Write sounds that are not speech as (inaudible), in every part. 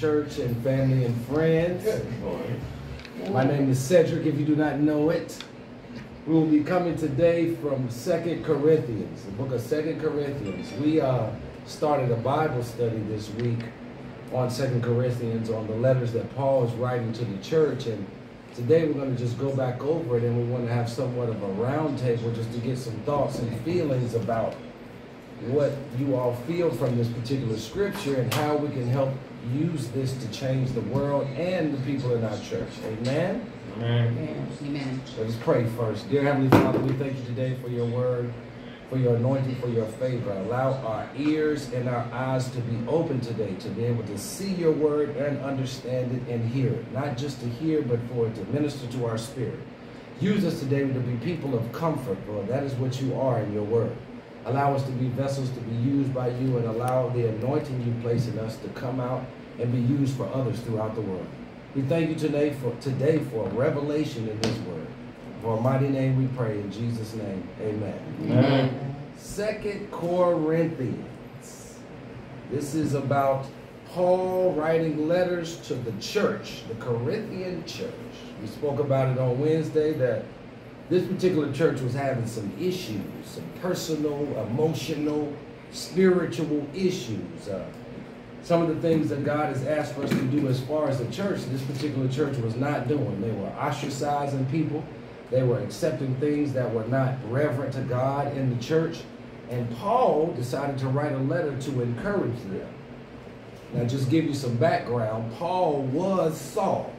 church and family and friends. My name is Cedric, if you do not know it. We will be coming today from Second Corinthians, the book of Second Corinthians. We uh, started a Bible study this week on Second Corinthians on the letters that Paul is writing to the church. And today we're going to just go back over it and we want to have somewhat of a roundtable just to get some thoughts and feelings about what you all feel from this particular scripture and how we can help use this to change the world and the people in our church. Amen? Amen. Amen. Let us pray first. Dear Heavenly Father, we thank you today for your word, for your anointing, for your favor. Allow our ears and our eyes to be open today to be able to see your word and understand it and hear it. Not just to hear, but for it to minister to our spirit. Use us today to be people of comfort, Lord. That is what you are in your word. Allow us to be vessels to be used by you and allow the anointing you place in us to come out and be used for others throughout the world. We thank you today for today for a revelation in this word. For a mighty name we pray in Jesus' name. Amen. Amen. Second Corinthians. This is about Paul writing letters to the church, the Corinthian church. We spoke about it on Wednesday that this particular church was having some issues, some personal, emotional, spiritual issues. Uh, some of the things that God has asked for us to do as far as the church, this particular church was not doing. They were ostracizing people. They were accepting things that were not reverent to God in the church. And Paul decided to write a letter to encourage them. Now, just give you some background. Paul was Saul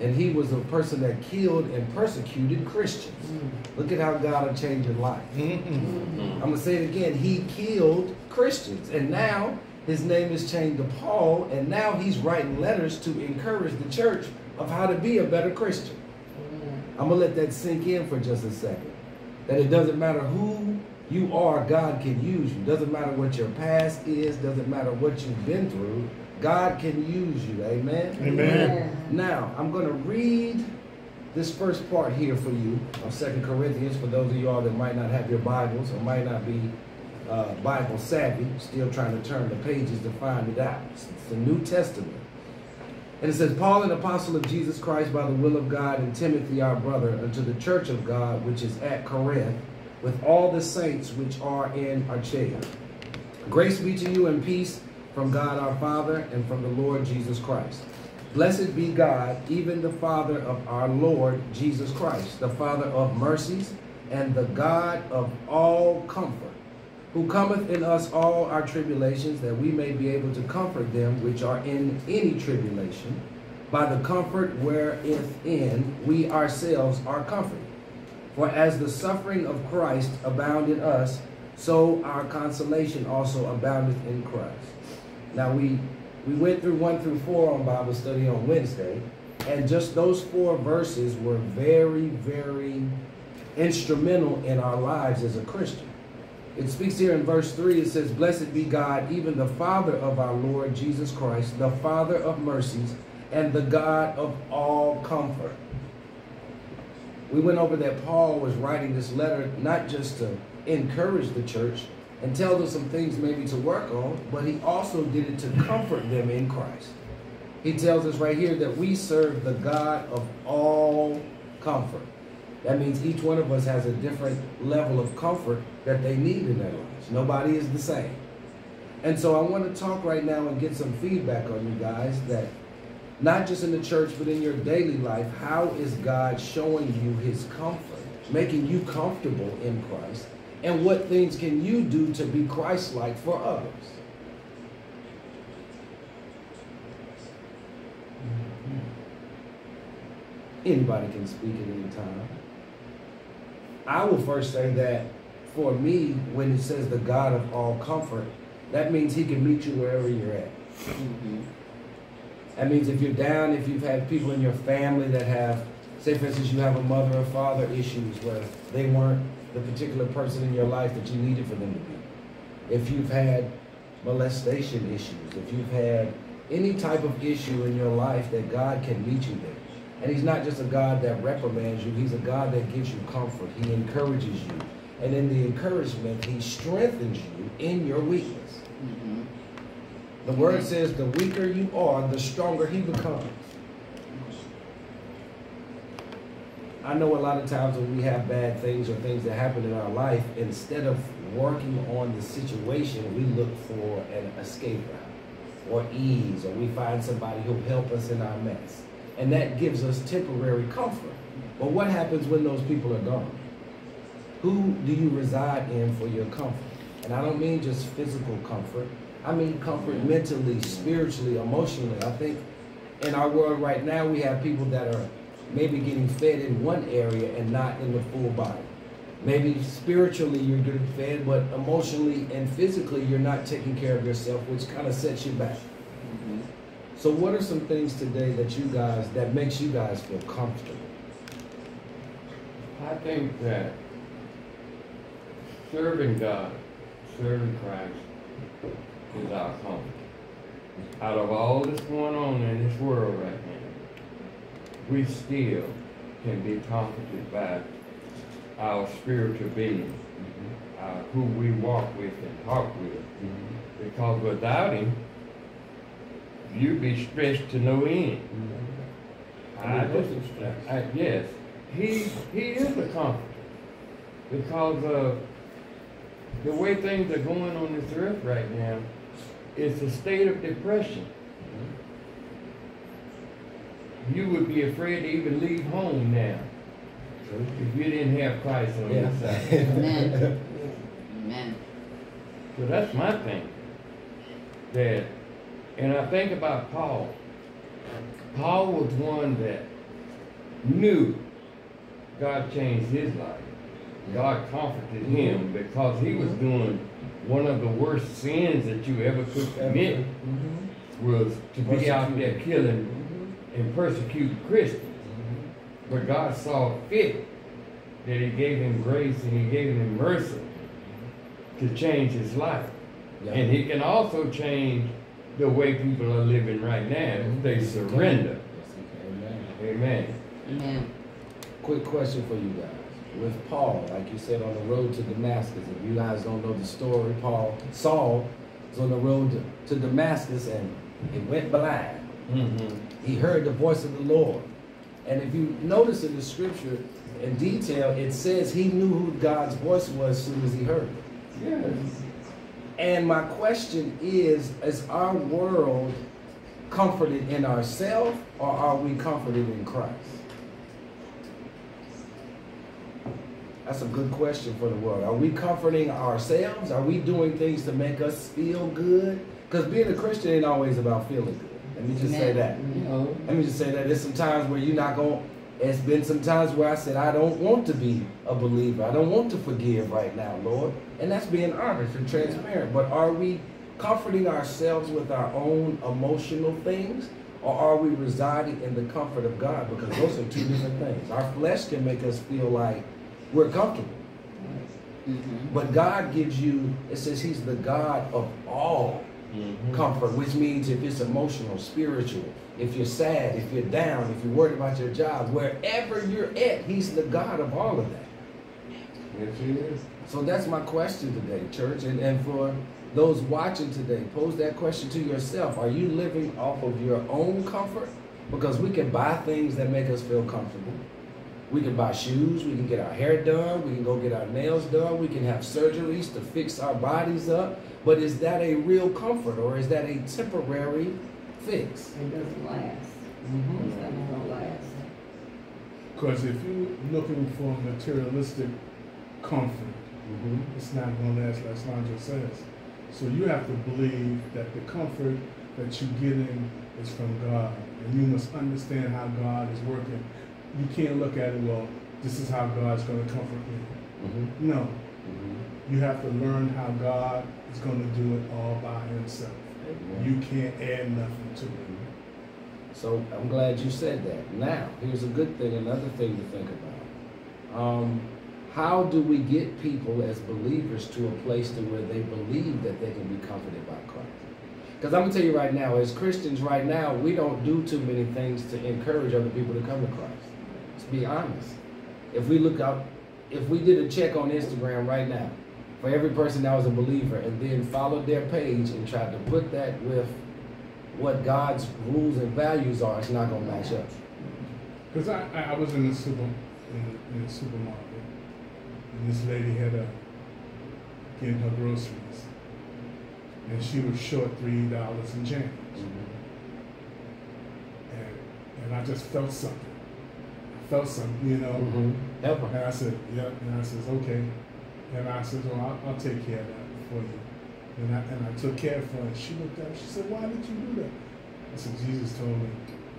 and he was a person that killed and persecuted Christians. Mm. Look at how God will change your life. I'm going to say it again. He killed Christians, and now his name is changed to Paul, and now he's writing letters to encourage the church of how to be a better Christian. I'm going to let that sink in for just a second. That it doesn't matter who you are, God can use you. Doesn't matter what your past is, doesn't matter what you've been through. God can use you. Amen. Amen. Now, I'm going to read this first part here for you of Second Corinthians for those of you all that might not have your Bibles or might not be uh, Bible savvy, still trying to turn the pages to find it out. It's the New Testament. And it says, Paul, an apostle of Jesus Christ by the will of God, and Timothy, our brother, unto the church of God which is at Corinth, with all the saints which are in Achaia. Grace be to you and peace from God our Father and from the Lord Jesus Christ. Blessed be God, even the Father of our Lord Jesus Christ, the Father of mercies and the God of all comfort, who cometh in us all our tribulations, that we may be able to comfort them which are in any tribulation, by the comfort wherewithin we ourselves are comforted. For as the suffering of Christ abound in us, so our consolation also aboundeth in Christ. Now we we went through one through four on Bible study on Wednesday, and just those four verses were very, very instrumental in our lives as a Christian. It speaks here in verse 3, it says, Blessed be God, even the Father of our Lord Jesus Christ, the Father of mercies, and the God of all comfort. We went over that Paul was writing this letter not just to encourage the church, and tell them some things maybe to work on, but he also did it to comfort them in Christ. He tells us right here that we serve the God of all comfort. That means each one of us has a different level of comfort that they need in their lives. Nobody is the same. And so I want to talk right now and get some feedback on you guys that not just in the church, but in your daily life, how is God showing you his comfort, making you comfortable in Christ? And what things can you do to be Christ-like for others? Anybody can speak at any time. I will first say that for me, when it says the God of all comfort, that means he can meet you wherever you're at. That means if you're down, if you've had people in your family that have, say for instance, you have a mother or father issues where they weren't the particular person in your life that you needed for them to be. If you've had molestation issues, if you've had any type of issue in your life that God can meet you there. And he's not just a God that reprimands you, he's a God that gives you comfort. He encourages you. And in the encouragement, he strengthens you in your weakness. Mm-hmm. The word says the weaker you are, the stronger he becomes. I know a lot of times when we have bad things or things that happen in our life, instead of working on the situation, we look for an escape route or ease, or we find somebody who'll help us in our mess. And that gives us temporary comfort. But what happens when those people are gone? Who do you reside in for your comfort? And I don't mean just physical comfort. I mean comfort mentally, spiritually, emotionally. I think in our world right now, we have people that are maybe getting fed in one area and not in the full body. Maybe spiritually you're getting fed, but emotionally and physically you're not taking care of yourself, which kind of sets you back. Mhm. So what are some things today that you guys, that makes you guys feel comfortable? I think that serving God, serving Christ is our comfort. Out of all that's going on in this world right now, we still can be comforted by our spiritual being, uh, who we walk with and talk with. Because without Him, you'd be stressed to no end. I just, I, yes, he, he is a comforter. Because of the way things are going on this earth right now, it's a state of depression. You would be afraid to even leave home now if you didn't have Christ on your side. (laughs) Amen. Amen. So that's my thing. That, and I think about Paul. Paul was one that knew God changed his life. God comforted him because he was doing one of the worst sins that you ever could commit was to be out there killing and persecuting Christians. But God saw fit that he gave him grace and he gave him mercy to change his life. Yeah. And he can also change the way people are living right now if they surrender. Amen. Amen. Amen. Quick question for you guys. With Paul, like you said, on the road to Damascus, if you guys don't know the story, Paul, Saul was on the road to, to Damascus and he went blind. Mm-hmm. He heard the voice of the Lord. And if you notice in the scripture in detail, it says he knew who God's voice was as soon as he heard it. Yes. And my question is, is our world comforted in ourselves or are we comforted in Christ? That's a good question for the world. Are we comforting ourselves? Are we doing things to make us feel good? Because being a Christian ain't always about feeling good. Let me just say that. No. Let me just say that there's some times where you're not going. To it's been some times where I said I don't want to be a believer. I don't want to forgive right now, Lord, and that's being honest and transparent. But are we comforting ourselves with our own emotional things, or are we residing in the comfort of God? Because those are two different things. Our flesh can make us feel like we're comfortable, Mm-hmm. but God gives you. It says He's the God of all Mm-hmm. comfort, which means if it's emotional, spiritual, if you're sad, if you're down, if you're worried about your job, wherever you're at, He's the God of all of that. Yes, he is. So that's my question today, church. And, and for those watching today, pose that question to yourself. Are you living off of your own comfort? Because we can buy things that make us feel comfortable. We can buy shoes, we can get our hair done, we can go get our nails done, we can have surgeries to fix our bodies up. But is that a real comfort or is that a temporary fix? It doesn't last. Mm-hmm. It's not gonna last. Because if you're looking for materialistic comfort, Mm-hmm. it's not going to last, like Sandra says. So you have to believe that the comfort that you're getting is from God. And you must understand how God is working. You can't look at it, well, this is how God's going to comfort me. Mm-hmm. No. You have to learn how God is going to do it all by himself. You can't add nothing to it. So I'm glad you said that. Now, here's a good thing, another thing to think about. Um, how do we get people as believers to a place to where they believe that they can be comforted by Christ? Because I'm gonna tell you right now, as Christians right now, we don't do too many things to encourage other people to come to Christ. Let's be honest. If we look up, if we did a check on Instagram right now, for every person that was a believer and then followed their page and tried to put that with what God's rules and values are, it's not gonna match up. Because I, I, was in the super in the, in the supermarket, and this lady had a getting her groceries, and she was short three dollars and change, mm-hmm. and and I just felt something. I felt something, you know. Mm-hmm. Help her. And I said, yep. And I says, okay. And I said, well, I'll, I'll take care of that for you. And I, and I took care of her. And she looked up. She said, why did you do that? I said, Jesus told me.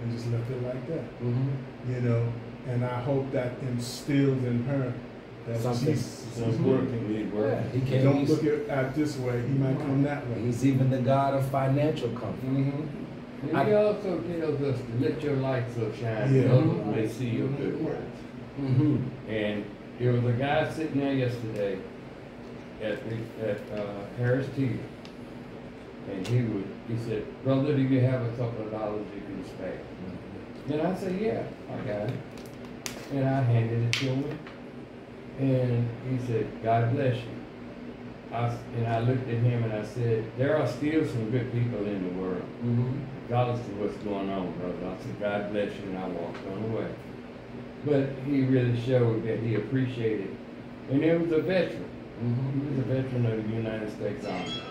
And just left it like that. Mm-hmm. You know, and I hope that instills in her that Something. Jesus is Something. working. Need Yeah, he can't. Don't look at, at this way. He might come that way. he's even the God of financial comfort. Mm-hmm. And he also tells us to let your light so shine Yeah. that others may see your good works. Mm-hmm. And there was a guy sitting there yesterday at the, at uh, Harris Teeter. And he would, he said, brother, do you have a couple of dollars you can spare? And I said, yeah, I got it. And I handed it to him. And he said, God bless you. I and I looked at him and I said, there are still some good people in the world, Mm-hmm. Regardless of what's going on, brother. I said, God bless you, and I walked on the way. But he really showed that he appreciated, and he was a veteran. Mm-hmm. He was a veteran of the United States Army.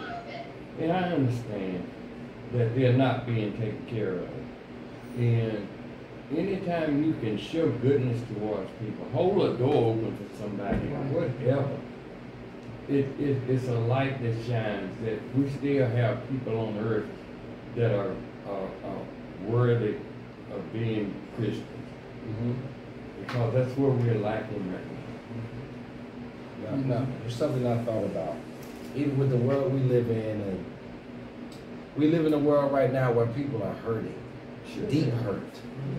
And I understand that they're not being taken care of. And anytime you can show goodness towards people, hold a door open for somebody, whatever. It, it, it's a light that shines that we still have people on earth that are, worthy of being Christians. Mm-hmm. Because that's where we're lacking right now. No, no, there's something I thought about. Even with the world we live in, and we live in a world right now where people are hurting, deep hurt,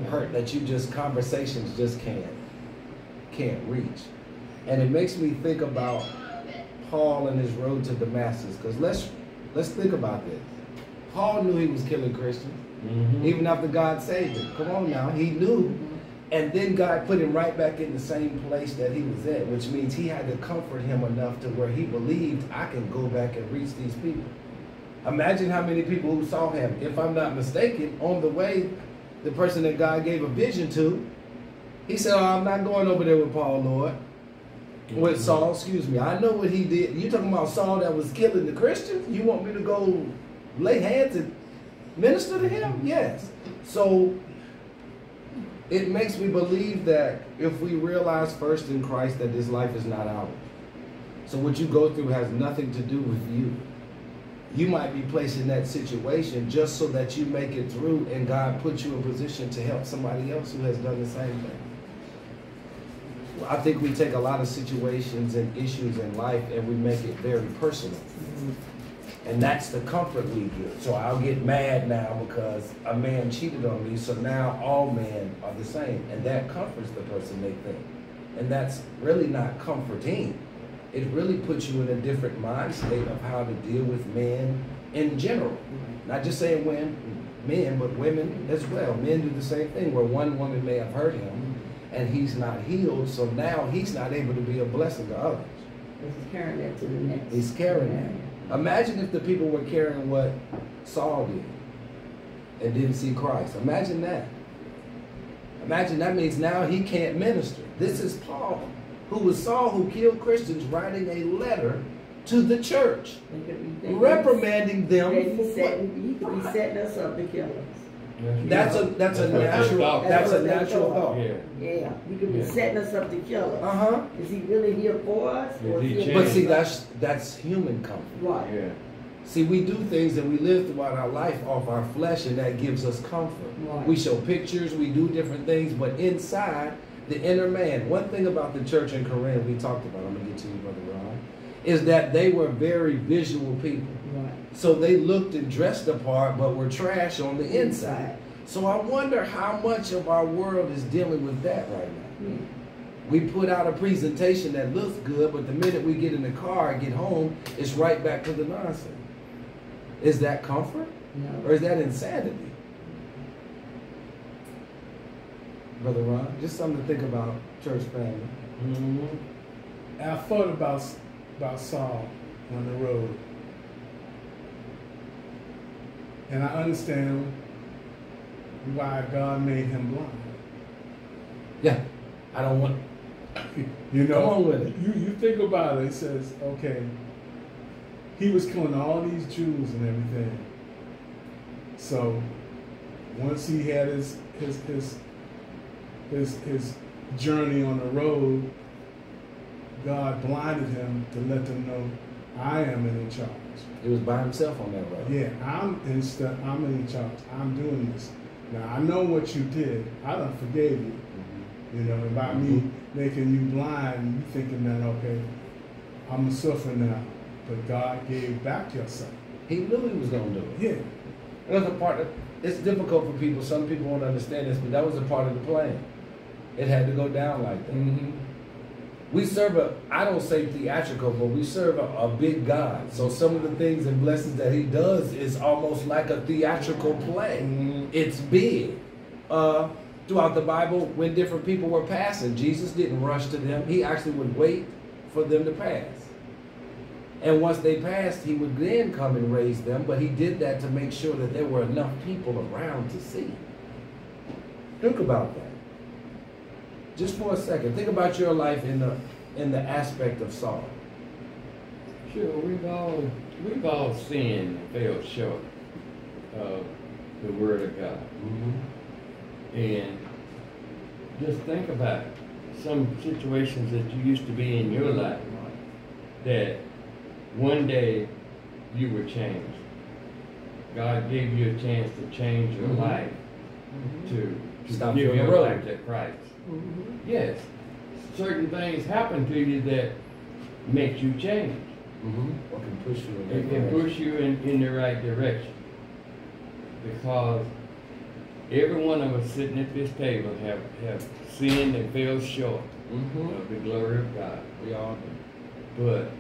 hurt that you just conversations just can't can't reach, and it makes me think about Paul and his road to Damascus. Because let's let's think about this. Paul knew he was killing Christians, Mhm. even after God saved him. Come on now, he knew. And then God put him right back in the same place that he was at, which means he had to comfort him enough to where he believed I can go back and reach these people. Imagine how many people who saw him, if I'm not mistaken, on the way, the person that God gave a vision to, he said, oh, I'm not going over there with Paul, Lord. With Saul, excuse me. I know what he did. You talking about Saul that was killing the Christians? You want me to go lay hands and minister to him? Yes. So it makes me believe that if we realize first in Christ that this life is not ours. So what you go through has nothing to do with you. You might be placed in that situation just so that you make it through and God puts you in position to help somebody else who has done the same thing. I think we take a lot of situations and issues in life and we make it very personal. And that's the comfort we get. So I'll get mad now because a man cheated on me, so now all men are the same. And that comforts the person they think. And that's really not comforting. It really puts you in a different mind state of how to deal with men in general. Not just saying when men, but women as well. Men do the same thing where one woman may have hurt him and he's not healed, so now he's not able to be a blessing to others. Is carrying that to the next. He's carrying that. Imagine if the people were carrying what Saul did and didn't see Christ. Imagine that. Imagine that means now he can't minister. This is Paul, who was Saul who killed Christians, writing a letter to the church, They could be- they could- reprimanding them They for be what? setting, he setting us up to kill us. That's a that's a That's what they natural that's a That's what they natural thought. thought. Yeah. Yeah, he could be Yeah. setting us up to kill us. Uh-huh. Is he really here for us? Is or he is But see, that's that's human comfort. Right. Yeah. See, we do things and we live throughout our life off our flesh, and that gives us comfort. Right. We show pictures, we do different things, but inside the inner man, one thing about the church in Corinth we talked about, I'm gonna get to you, Brother Ron, is that they were very visual people. Right. So they looked and dressed the part, but were trash on the inside. So I wonder how much of our world is dealing with that right now. Yeah. We put out a presentation that looks good, but the minute we get in the car and get home, it's right back to the nonsense. Is that comfort No. or is that insanity? Brother Ron, just something to think about, church family. Mhm. I thought about about Saul on the road. And I understand why God made him blind. Yeah. I don't want. (laughs) You know, Come on with it. You you think about it. It says, okay, he was killing all these Jews and everything. So once he had his his his his his journey on the road, God blinded him to let them know I am in charge. He was by himself on that road. Yeah, I'm in stu- I'm in charge. I'm doing this. Now I know what you did. I don't forgive you. Mhm. You know, by me making you blind, you thinking that okay, I'm a suffer now, but God gave back your son. He knew he was gonna do it. Yeah, That's a part of. It's difficult for people. Some people won't understand this, but that was a part of the plan. It had to go down like that. Mm-hmm. We serve a, I don't say theatrical, but we serve a, a big God. So some of the things and blessings that He does is almost like a theatrical play. Mm-hmm. It's big. Uh, throughout the Bible, when different people were passing, Jesus didn't rush to them. He actually would wait for them to pass. And once they passed, He would then come and raise them. But He did that to make sure that there were enough people around to see. Think about that just for a second, think about your life in the in the aspect of Saul. Sure, we've all we've all sinned and fell short of the word of God. And just think about some situations that you used to be in your life that one day you were changed. God gave you a chance to change your Mhm. life, to, to Stop give your life to Christ. Yes, certain things happen to you that makes you change. Mm-hmm. Or can push you in It can push you in, in the right direction. Because every one of us sitting at this table have, have sinned and fell short Mhm. of the glory of God. We all do. But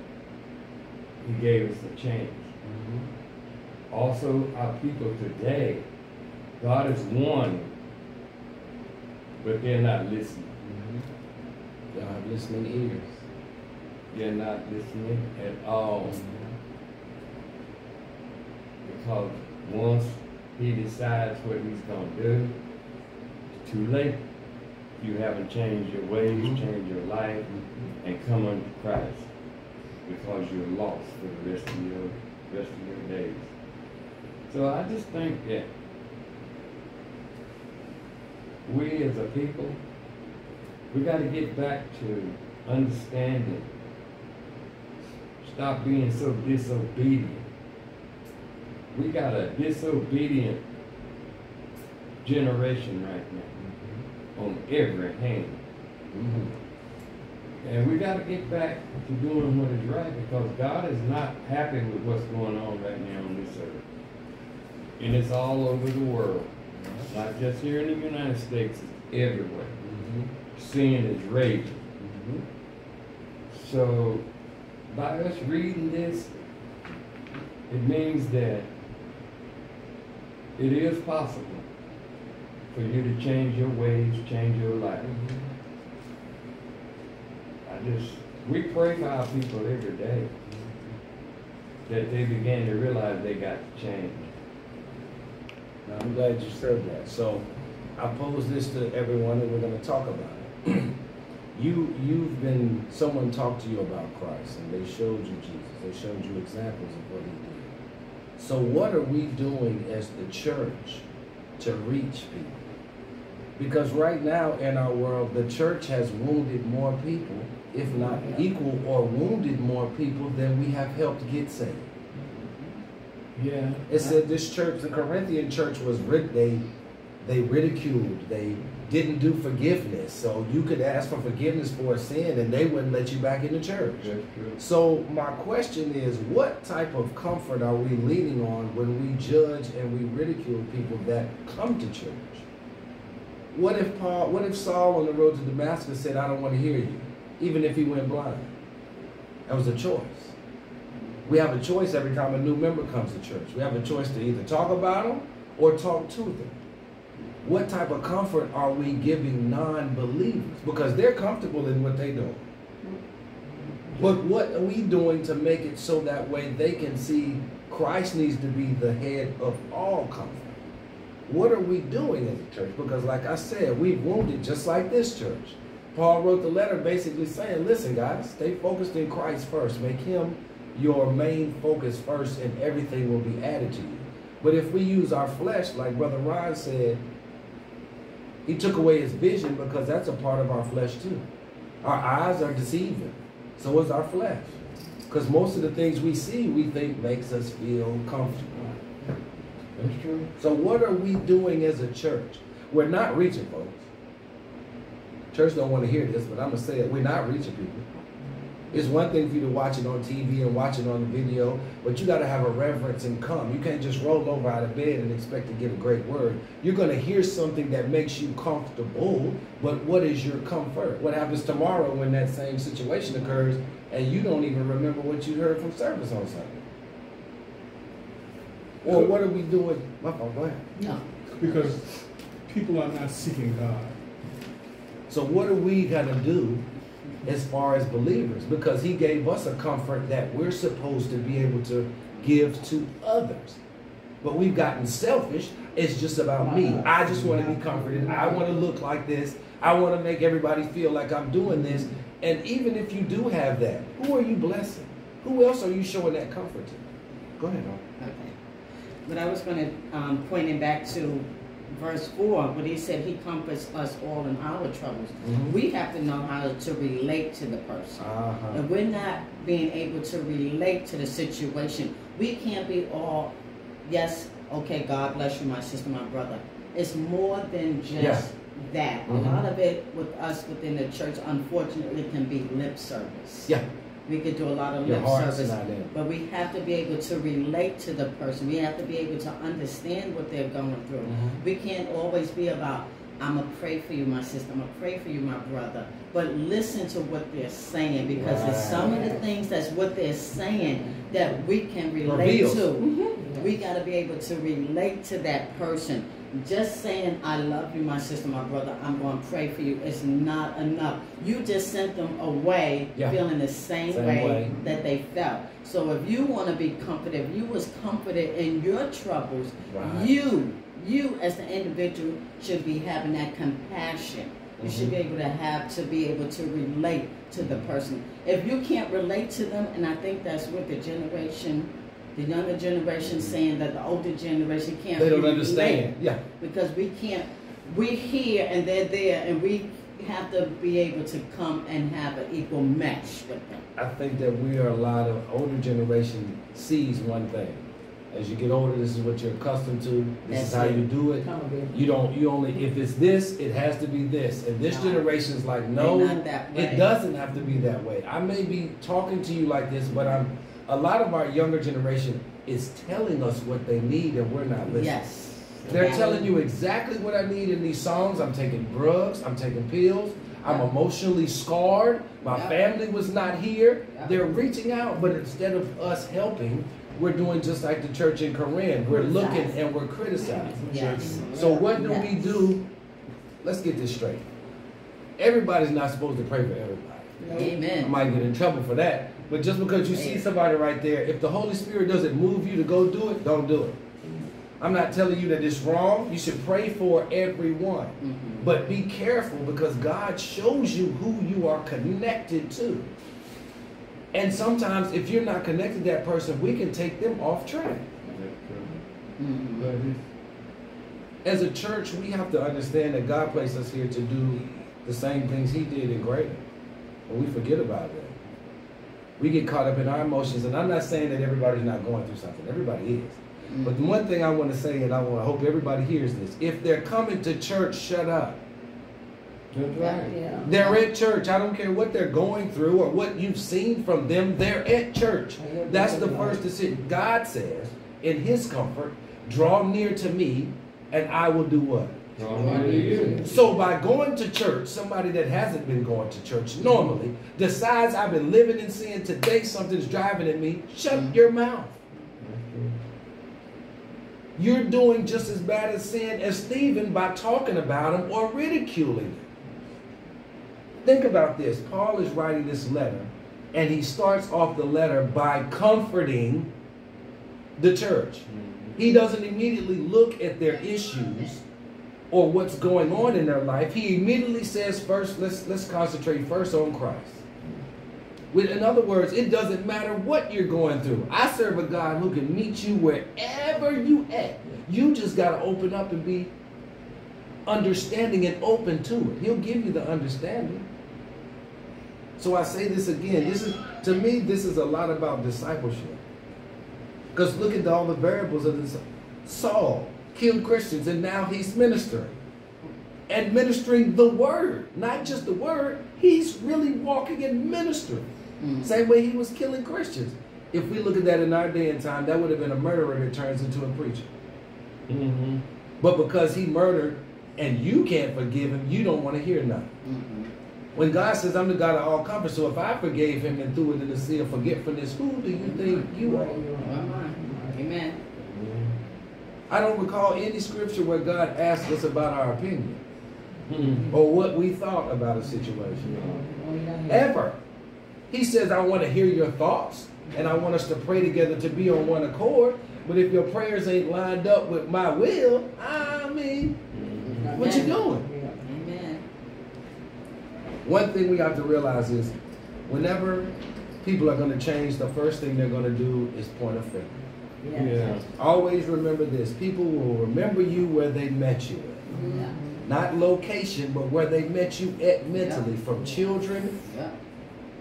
He gave us a chance. Mm-hmm. Also, our people today, God is one, but they're not listening. Mm-hmm. Y'all have listening ears. They're not listening at all. Because once he decides what he's gonna do, it's too late. You haven't changed your ways, Mhm. changed your life, and come unto Christ. Because you're lost for the rest of your rest of your days. So I just think that we as a people, we gotta get back to understanding. Stop being so disobedient. We got a disobedient generation right now on every hand. Mm-hmm. And we gotta get back to doing what is right because God is not happy with what's going on right now on this earth. And it's all over the world, not just here in the United States, everywhere. Mm-hmm. Sin is raging. Mm-hmm. So, by us reading this, it means that it is possible for you to change your ways, change your life. I just, we pray for our people every day that they begin to realize they got to change. I'm glad you said that. So I pose this to everyone and we're going to talk about it. (clears throat) you, you've been, someone talked to you about Christ and they showed you Jesus. They showed you examples of what he did. So what are we doing as the church to reach people? Because right now in our world, the church has wounded more people, if not equal or wounded more people than we have helped get saved. Yeah. It said this church, the Corinthian church, was they they ridiculed, they didn't do forgiveness. So you could ask for forgiveness for a sin, and they wouldn't let you back in the church. So my question is, what type of comfort are we leaning on when we judge and we ridicule people that come to church? What if Paul? What if Saul on the road to Damascus said, "I don't want to hear you," even if he went blind? That was a choice. We have a choice every time a new member comes to church. We have a choice to either talk about them or talk to them. What type of comfort are we giving non-believers? Because they're comfortable in what they do. But what are we doing to make it so that way they can see Christ needs to be the head of all comfort? What are we doing as a church? Because, like I said, we've wounded just like this church. Paul wrote the letter basically saying, listen, guys, stay focused in Christ first. Make him your main focus first, and everything will be added to you. But if we use our flesh, like Brother Ron said, he took away his vision because that's a part of our flesh too. Our eyes are deceiving. So is our flesh. Because most of the things we see, we think makes us feel comfortable. That's true. So what are we doing as a church? We're not reaching folks. Church don't want to hear this, but I'm gonna say it. We're not reaching people. It's one thing for you to watch it on TV and watch it on the video, but you got to have a reverence and come. You can't just roll over out of bed and expect to get a great word. You're going to hear something that makes you comfortable, but what is your comfort? What happens tomorrow when that same situation occurs and you don't even remember what you heard from service on Sunday? Or what are we doing? My fault, go ahead. No. Because people are not seeking God. So what are we gonna do as far as believers? Because he gave us a comfort that we're supposed to be able to give to others. But we've gotten selfish. It's just about me. I just want to be comforted. I want to look like this. I want to make everybody feel like I'm doing this. And even if you do have that, who are you blessing? Who else are you showing that comfort to? Go ahead. Al. Okay. But I was gonna, um, point it back to verse four, but he said he comforts us all in our troubles. Mhm. We have to know how to relate to the person. Uh-huh. If we're not being able to relate to the situation, we can't be all, yes, okay, God bless you, my sister, my brother. It's more than just Yeah. that. Mhm. A lot of it with us within the church, unfortunately, can be lip service. Yeah. We could do a lot of Your lip service. not in. it. But we have to be able to relate to the person. We have to be able to understand what they're going through. Mhm. We can't always be about, I'm going to pray for you, my sister. I'm going to pray for you, my brother. But listen to what they're saying because it's some of the things that's what they're saying that we can relate Reveals. to. We got to be able to relate to that person. Just saying, I love you, my sister, my brother, I'm going to pray for you is not enough. You just sent them away Yeah. feeling the same, Same way, way. that they felt. So if you want to be comforted, if you was comforted in your troubles, Right. you, you as the individual should be having that compassion. You should be Mm-hmm. able to have to be able to relate to the person. If you can't relate to them, and I think that's what the generation, the younger generation saying that the older generation can't They don't understand. Yeah. because we can't we're here and they're there and we have to be able to come and have an equal mesh with them I think that we are a lot of older generation sees one thing. As you get older, this is what you're accustomed to. This is how it. you do it. You don't. You only. If it's this, it has to be this. And this No. generation is like, no, not that way. it doesn't have to be that way. I may be talking to you like this, but I'm. A lot of our younger generation is telling us what they need, and we're not listening. yes They're telling you exactly what I need in these songs. I'm taking drugs. I'm taking pills. I'm emotionally scarred. My Yeah. family was not here. Yeah. They're reaching out, but instead of us helping, we're doing just like the church in Corinth. We're looking and we're criticizing. yes So what do Yes. we do? Let's get this straight. Everybody's not supposed to pray for everybody. Amen. I might get in trouble for that. But just because you see somebody right there, if the Holy Spirit doesn't move you to go do it, don't do it. I'm not telling you that it's wrong. You should pray for everyone. Mhm. But be careful because God shows you who you are connected to. And sometimes if you're not connected to that person, we can take them off track. Mhm. As a church, we have to understand that God placed us here to do the same things He did in greater. And we forget about that. We get caught up in our emotions, and I'm not saying that everybody's not going through something. Everybody is. But the one thing I want to say, and I want to hope everybody hears this: if they're coming to church, shut up. That's right. Yeah. They're at church. I don't care what they're going through or what you've seen from them. They're at church. That's the first decision. God says, in His comfort, draw near to me, and I will do what? Draw near to you. So by going to church, somebody that hasn't been going to church normally decides I've been living in sin. Today something's driving at me. Shut your mouth. You're doing just as bad a sin as Stephen by talking about him or ridiculing him. Think about this. Paul is writing this letter And he starts off the letter by comforting the church. He doesn't immediately look at their issues or what's going on in their life. He immediately says, first, let's let's concentrate first on Christ. With, in other words, it doesn't matter what you're going through. I serve a God who can meet you wherever you at. You just got to open up and be understanding and open to it. He'll give you the understanding. So I say this again. This is to me, this is a lot about discipleship. Because look at all the variables of this. Saul killed Christians, and now he's ministering. Administering the word, not just the word. He's really walking and ministering. Mm. Same way he was killing Christians. If we look at that in our day and time, that would have been a murderer that turns into a preacher. Mm-hmm. But because he murdered and you can't forgive him, you don't want to hear nothing. Mm-mm. When God says, I'm the God of all comfort, so if I forgave him and threw it in the sea of forgetfulness, who do you think you are? I don't recall any scripture where God asked us about our opinion Mm-hmm. or what we thought about a situation. Ever. He says, I want to hear your thoughts and I want us to pray together to be on one accord. But if your prayers ain't lined up with my will, I mean, what you doing? Amen. One thing we have to realize is whenever people are going to change, the first thing they're going to do is point a finger. Yeah. Always remember this people will remember you where they met you. Yeah. Not location, but where they met you at mentally, from children Yeah.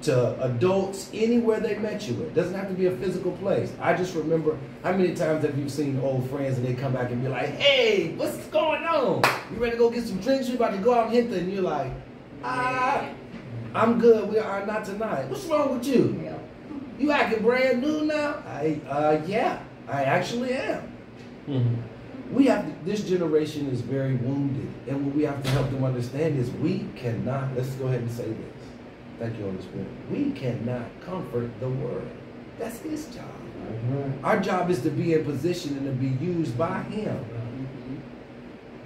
to adults, anywhere they met you at. Doesn't have to be a physical place. I just remember how many times have you seen old friends and they come back and be like, hey, what's going on? You ready to go get some drinks? We about to go out and hit the, and you're like, ah, I'm good. We are not tonight. What's wrong with you? You acting brand new now? I, uh, yeah, I actually am. Mm-hmm. We have to, this generation is very wounded, and what we have to help them understand is we cannot. Let's go ahead and say this. Thank you, Holy Spirit. We cannot comfort the world. That's His job. Right. Our job is to be in position and to be used by Him.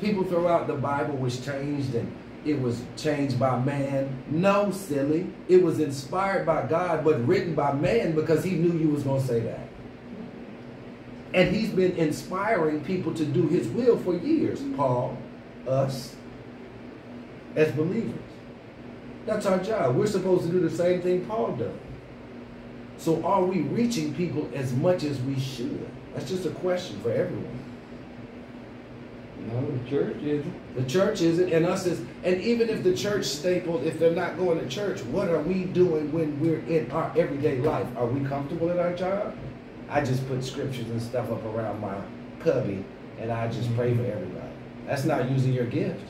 People throw out the Bible was changed and it was changed by man. No, silly. It was inspired by God, but written by man because He knew you was gonna say that. And he's been inspiring people to do his will for years. Paul, us, as believers. That's our job. We're supposed to do the same thing Paul does. So are we reaching people as much as we should? That's just a question for everyone. No, the church isn't. The church isn't, and us is, and even if the church stapled, if they're not going to church, what are we doing when we're in our everyday life? Are we comfortable at our job? I just put scriptures and stuff up around my cubby, and I just pray for everybody. That's not using your gift.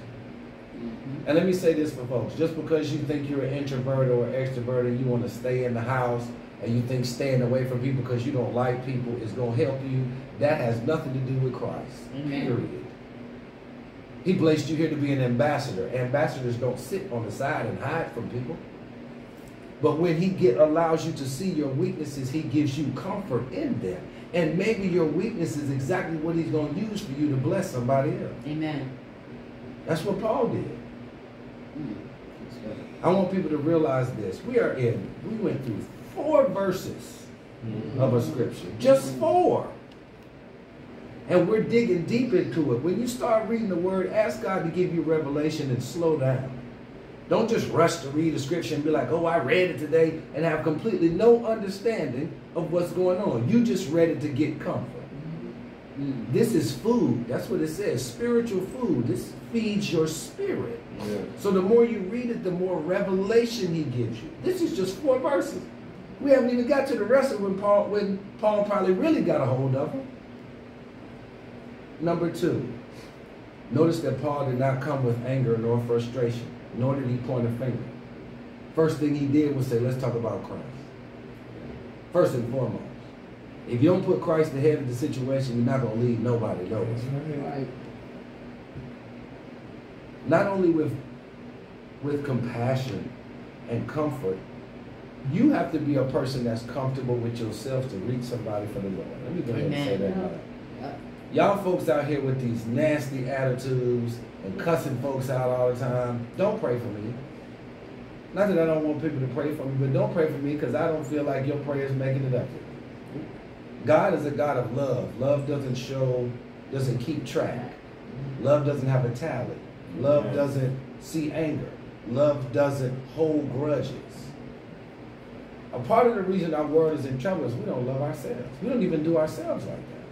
Mhm. And let me say this for folks: just because you think you're an introvert or an extrovert and you want to stay in the house, and you think staying away from people because you don't like people is going to help you, that has nothing to do with Christ. Period. He placed you here to be an ambassador. Ambassadors don't sit on the side and hide from people. But when he get allows you to see your weaknesses, he gives you comfort in them. And maybe your weakness is exactly what he's going to use for you to bless somebody else. Amen. That's what Paul did. Mm. I want people to realize this. We are in, we went through four verses of a scripture. Just four. And we're digging deep into it. When you start reading the word, ask God to give you revelation and slow down. Don't just rush to read the scripture and be like, oh, I read it today and have completely no understanding of what's going on. You just read it to get comfort. Mm. This is food. That's what it says. Spiritual food. This feeds your spirit. Yeah. So the more you read it, the more revelation he gives you. This is just four verses. We haven't even got to the rest of when Paul when Paul probably really got a hold of them. Number two, notice that Paul did not come with anger nor frustration, nor did he point a finger. First thing he did was say, let's talk about Christ. First and foremost. If you don't put Christ ahead of the situation, you're not going to lead nobody nowhere. Right. not only with with compassion and comfort, you have to be a person that's comfortable with yourself to reach somebody for the Lord. Let me go ahead and say that. Amen. now. Yeah. Y'all folks out here with these nasty attitudes and cussing folks out all the time, don't pray for me. Not that I don't want people to pray for me, but don't pray for me because I don't feel like your prayer is making it up there. God is a God of love. Love doesn't show, doesn't keep track. Love doesn't have a tally. Love doesn't see anger. Love doesn't hold grudges. A part of the reason our world is in trouble is we don't love ourselves. We don't even do ourselves like that.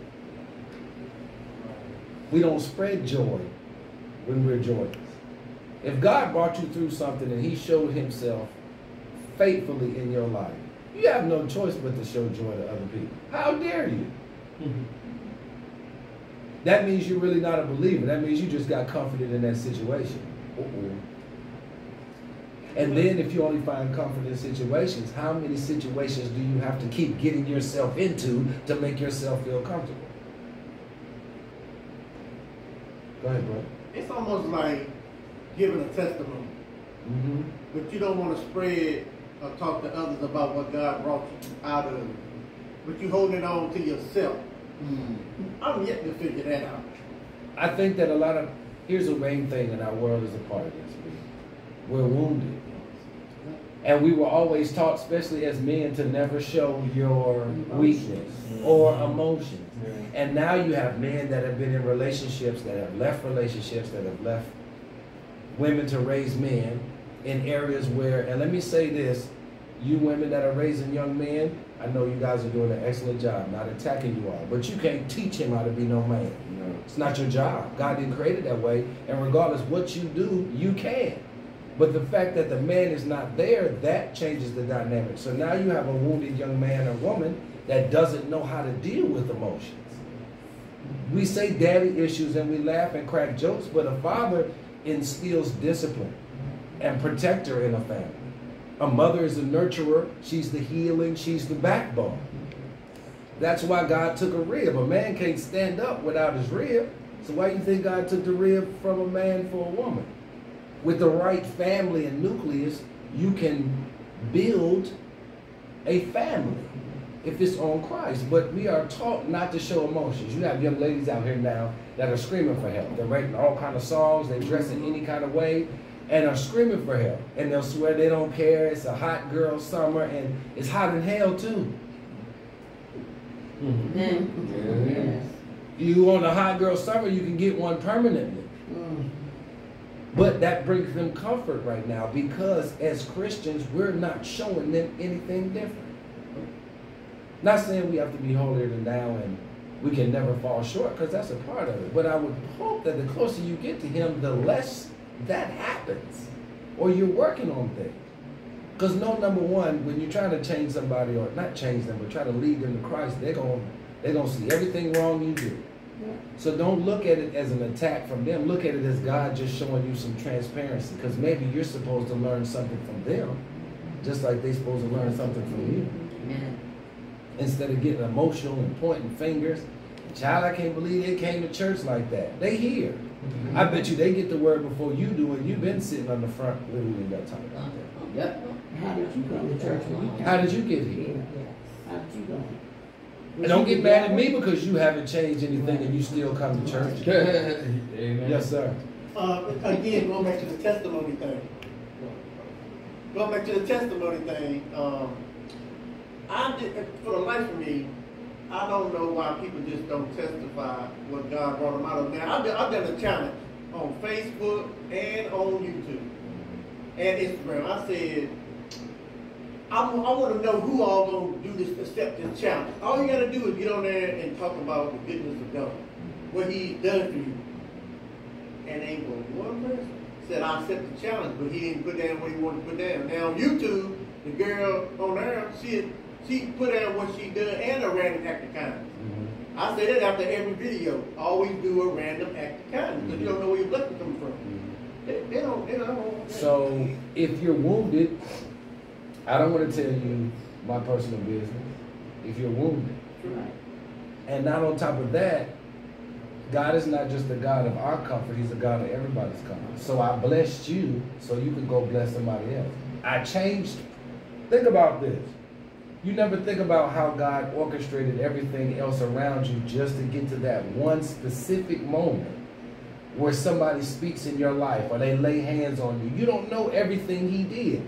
We don't spread joy when we're joyous. If God brought you through something and He showed Himself faithfully in your life, you have no choice but to show joy to other people. How dare you? Mm-hmm. That means you're really not a believer. That means you just got comforted in that situation. Uh-oh. And then if you only find comfort in situations, how many situations do you have to keep getting yourself into to make yourself feel comfortable? Go ahead, bro. Almost like giving a testimony, Mm-hmm. but you don't want to spread or talk to others about what God brought you out of. But you holding it on to yourself. Mm. I'm yet to figure that out. I think that a lot of here's the main thing in our world is a part of this. We're wounded. And we were always taught, especially as men, to never show your weakness or mm-hmm. emotions. Mm-hmm. And now you have men that have been in relationships, that have left relationships, that have left women to raise men in areas where, and let me say this, you women that are raising young men, I know you guys are doing an excellent job, not attacking you all, but you can't teach him how to be no man. No. It's not your job. God didn't create it that way. And regardless what you do, you can. But the fact that the man is not there, that changes the dynamic. So now you have a wounded young man or woman that doesn't know how to deal with emotions. We say daddy issues and we laugh and crack jokes, but a father instills discipline and protector in a family. A mother is a nurturer, she's the healing, she's the backbone. That's why God took a rib. A man can't stand up without his rib. So why do you think God took the rib from a man for a woman? With the right family and nucleus, you can build a family if it's on Christ. But we are taught not to show emotions. You have young ladies out here now that are screaming for help. They're writing all kind of songs. They dress in any kind of way and are screaming for help. And they'll swear they don't care. It's a hot girl summer and it's hot in hell too. Mhm. Mm. Yeah. Yes. You want a hot girl summer, you can get one permanently. Mm. But that brings them comfort right now because as Christians, we're not showing them anything different. Not saying we have to be holier than thou and we can never fall short because that's a part of it. But I would hope that the closer you get to Him, the less that happens or you're working on things. Because no, number one, when you're trying to change somebody or not change them, but try to lead them to Christ, they're going to they're gonna see everything wrong you do. So don't look at it as an attack from them. Look at it as God just showing you some transparency. Because maybe you're supposed to learn something from them, just like they're supposed to learn something from you. Amen. Instead of getting emotional and pointing fingers. Child, I can't believe they came to church like that. They here. Mm-hmm. I bet you they get the word before you do, and you've been sitting on the front literally that time. Uh-huh. Yep. How did you come to church when you came? How did you get here? How did you go? And don't get mad at me because you haven't changed anything and you still come to church. Amen. Yes, sir. Uh, again, going back to the testimony thing. Going back to the testimony thing, um, I did, for the life of me, I don't know why people just don't testify what God brought them out of. Now, I've done, I've done a challenge on Facebook and on YouTube and Instagram. I said, I, want to know who all gonna do this, accept this challenge. All you gotta do is get on there and talk about the goodness of God, what He done for you. And ain't but one person said I accept the challenge, but he didn't put down what he wanted to put down. Now on YouTube, the girl on there, she she put down what she done and a random act of kindness. Mm-hmm. I say that after every video. Always do a random act of kindness because you don't know where your blessing coming from. They, they don't. They don't. So if you're wounded, I don't want to tell you my personal business. If you're wounded, Right. and not on top of that, God is not just the God of our comfort; He's the God of everybody's comfort. So I blessed you, so you can go bless somebody else. I changed. Think about this. You never think about how God orchestrated everything else around you just to get to that one specific moment where somebody speaks in your life or they lay hands on you. You don't know everything He did.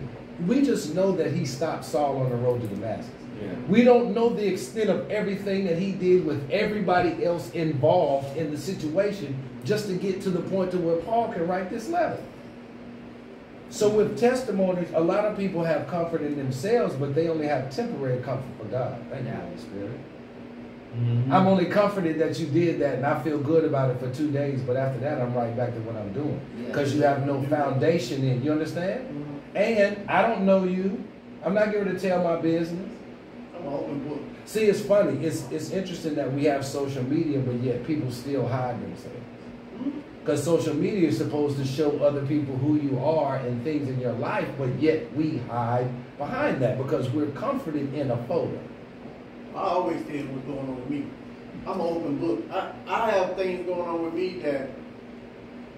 We just know that he stopped Saul on the road to Damascus. Yeah. We don't know the extent of everything that he did with everybody else involved in the situation just to get to the point to where Paul can write this letter. So with testimonies, a lot of people have comfort in themselves, but they only have temporary comfort for God. Thank you, Holy Spirit. Mhm. I'm only comforted that you did that and I feel good about it for two days, but after that I'm right back to what I'm doing. Because you have no foundation in. You understand? And I don't know you. I'm not going to tell my business. I'm an open book. See, it's funny. It's it's interesting that we have social media, but yet people still hide themselves. Because social media is supposed to show other people who you are and things in your life, but yet we hide behind that because we're comforted in a photo. I always tell what's going on with me. I'm an open book. I, I have things going on with me that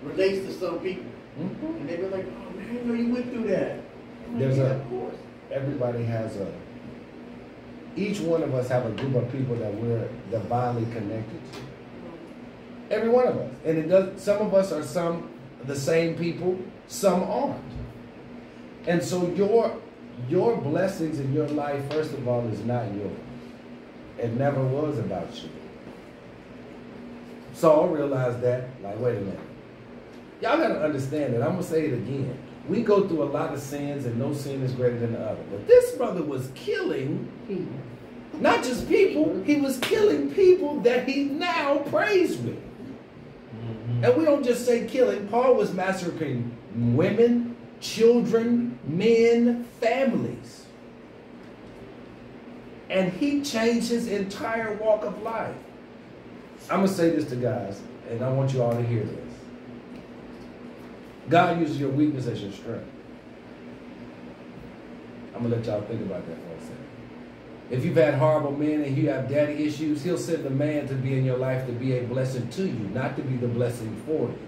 relates to some people. Mhm. And they be like, you know you went through that. Like, There's yeah, a- of course. Everybody has a. Each one of us have a group of people that we're divinely connected to. Every one of us, and it does. Some of us are some the same people, some aren't. And so your your blessings in your life, first of all, is not yours. It never was about you. Saul realized that. Like, wait a minute. Y'all gotta understand that. I'm gonna say it again. We go through a lot of sins, and no sin is greater than the other. But this brother was killing People. not just people, he was killing people that he now prays with. Mhm. And we don't just say killing. Paul was massacring women, children, men, families. And he changed his entire walk of life. I'm going to say this to guys, and I want you all to hear this. God uses your weakness as your strength. I'm going to let y'all think about that for a second. If you've had horrible men and you have daddy issues, he'll send a man to be in your life to be a blessing to you, not to be the blessing for you.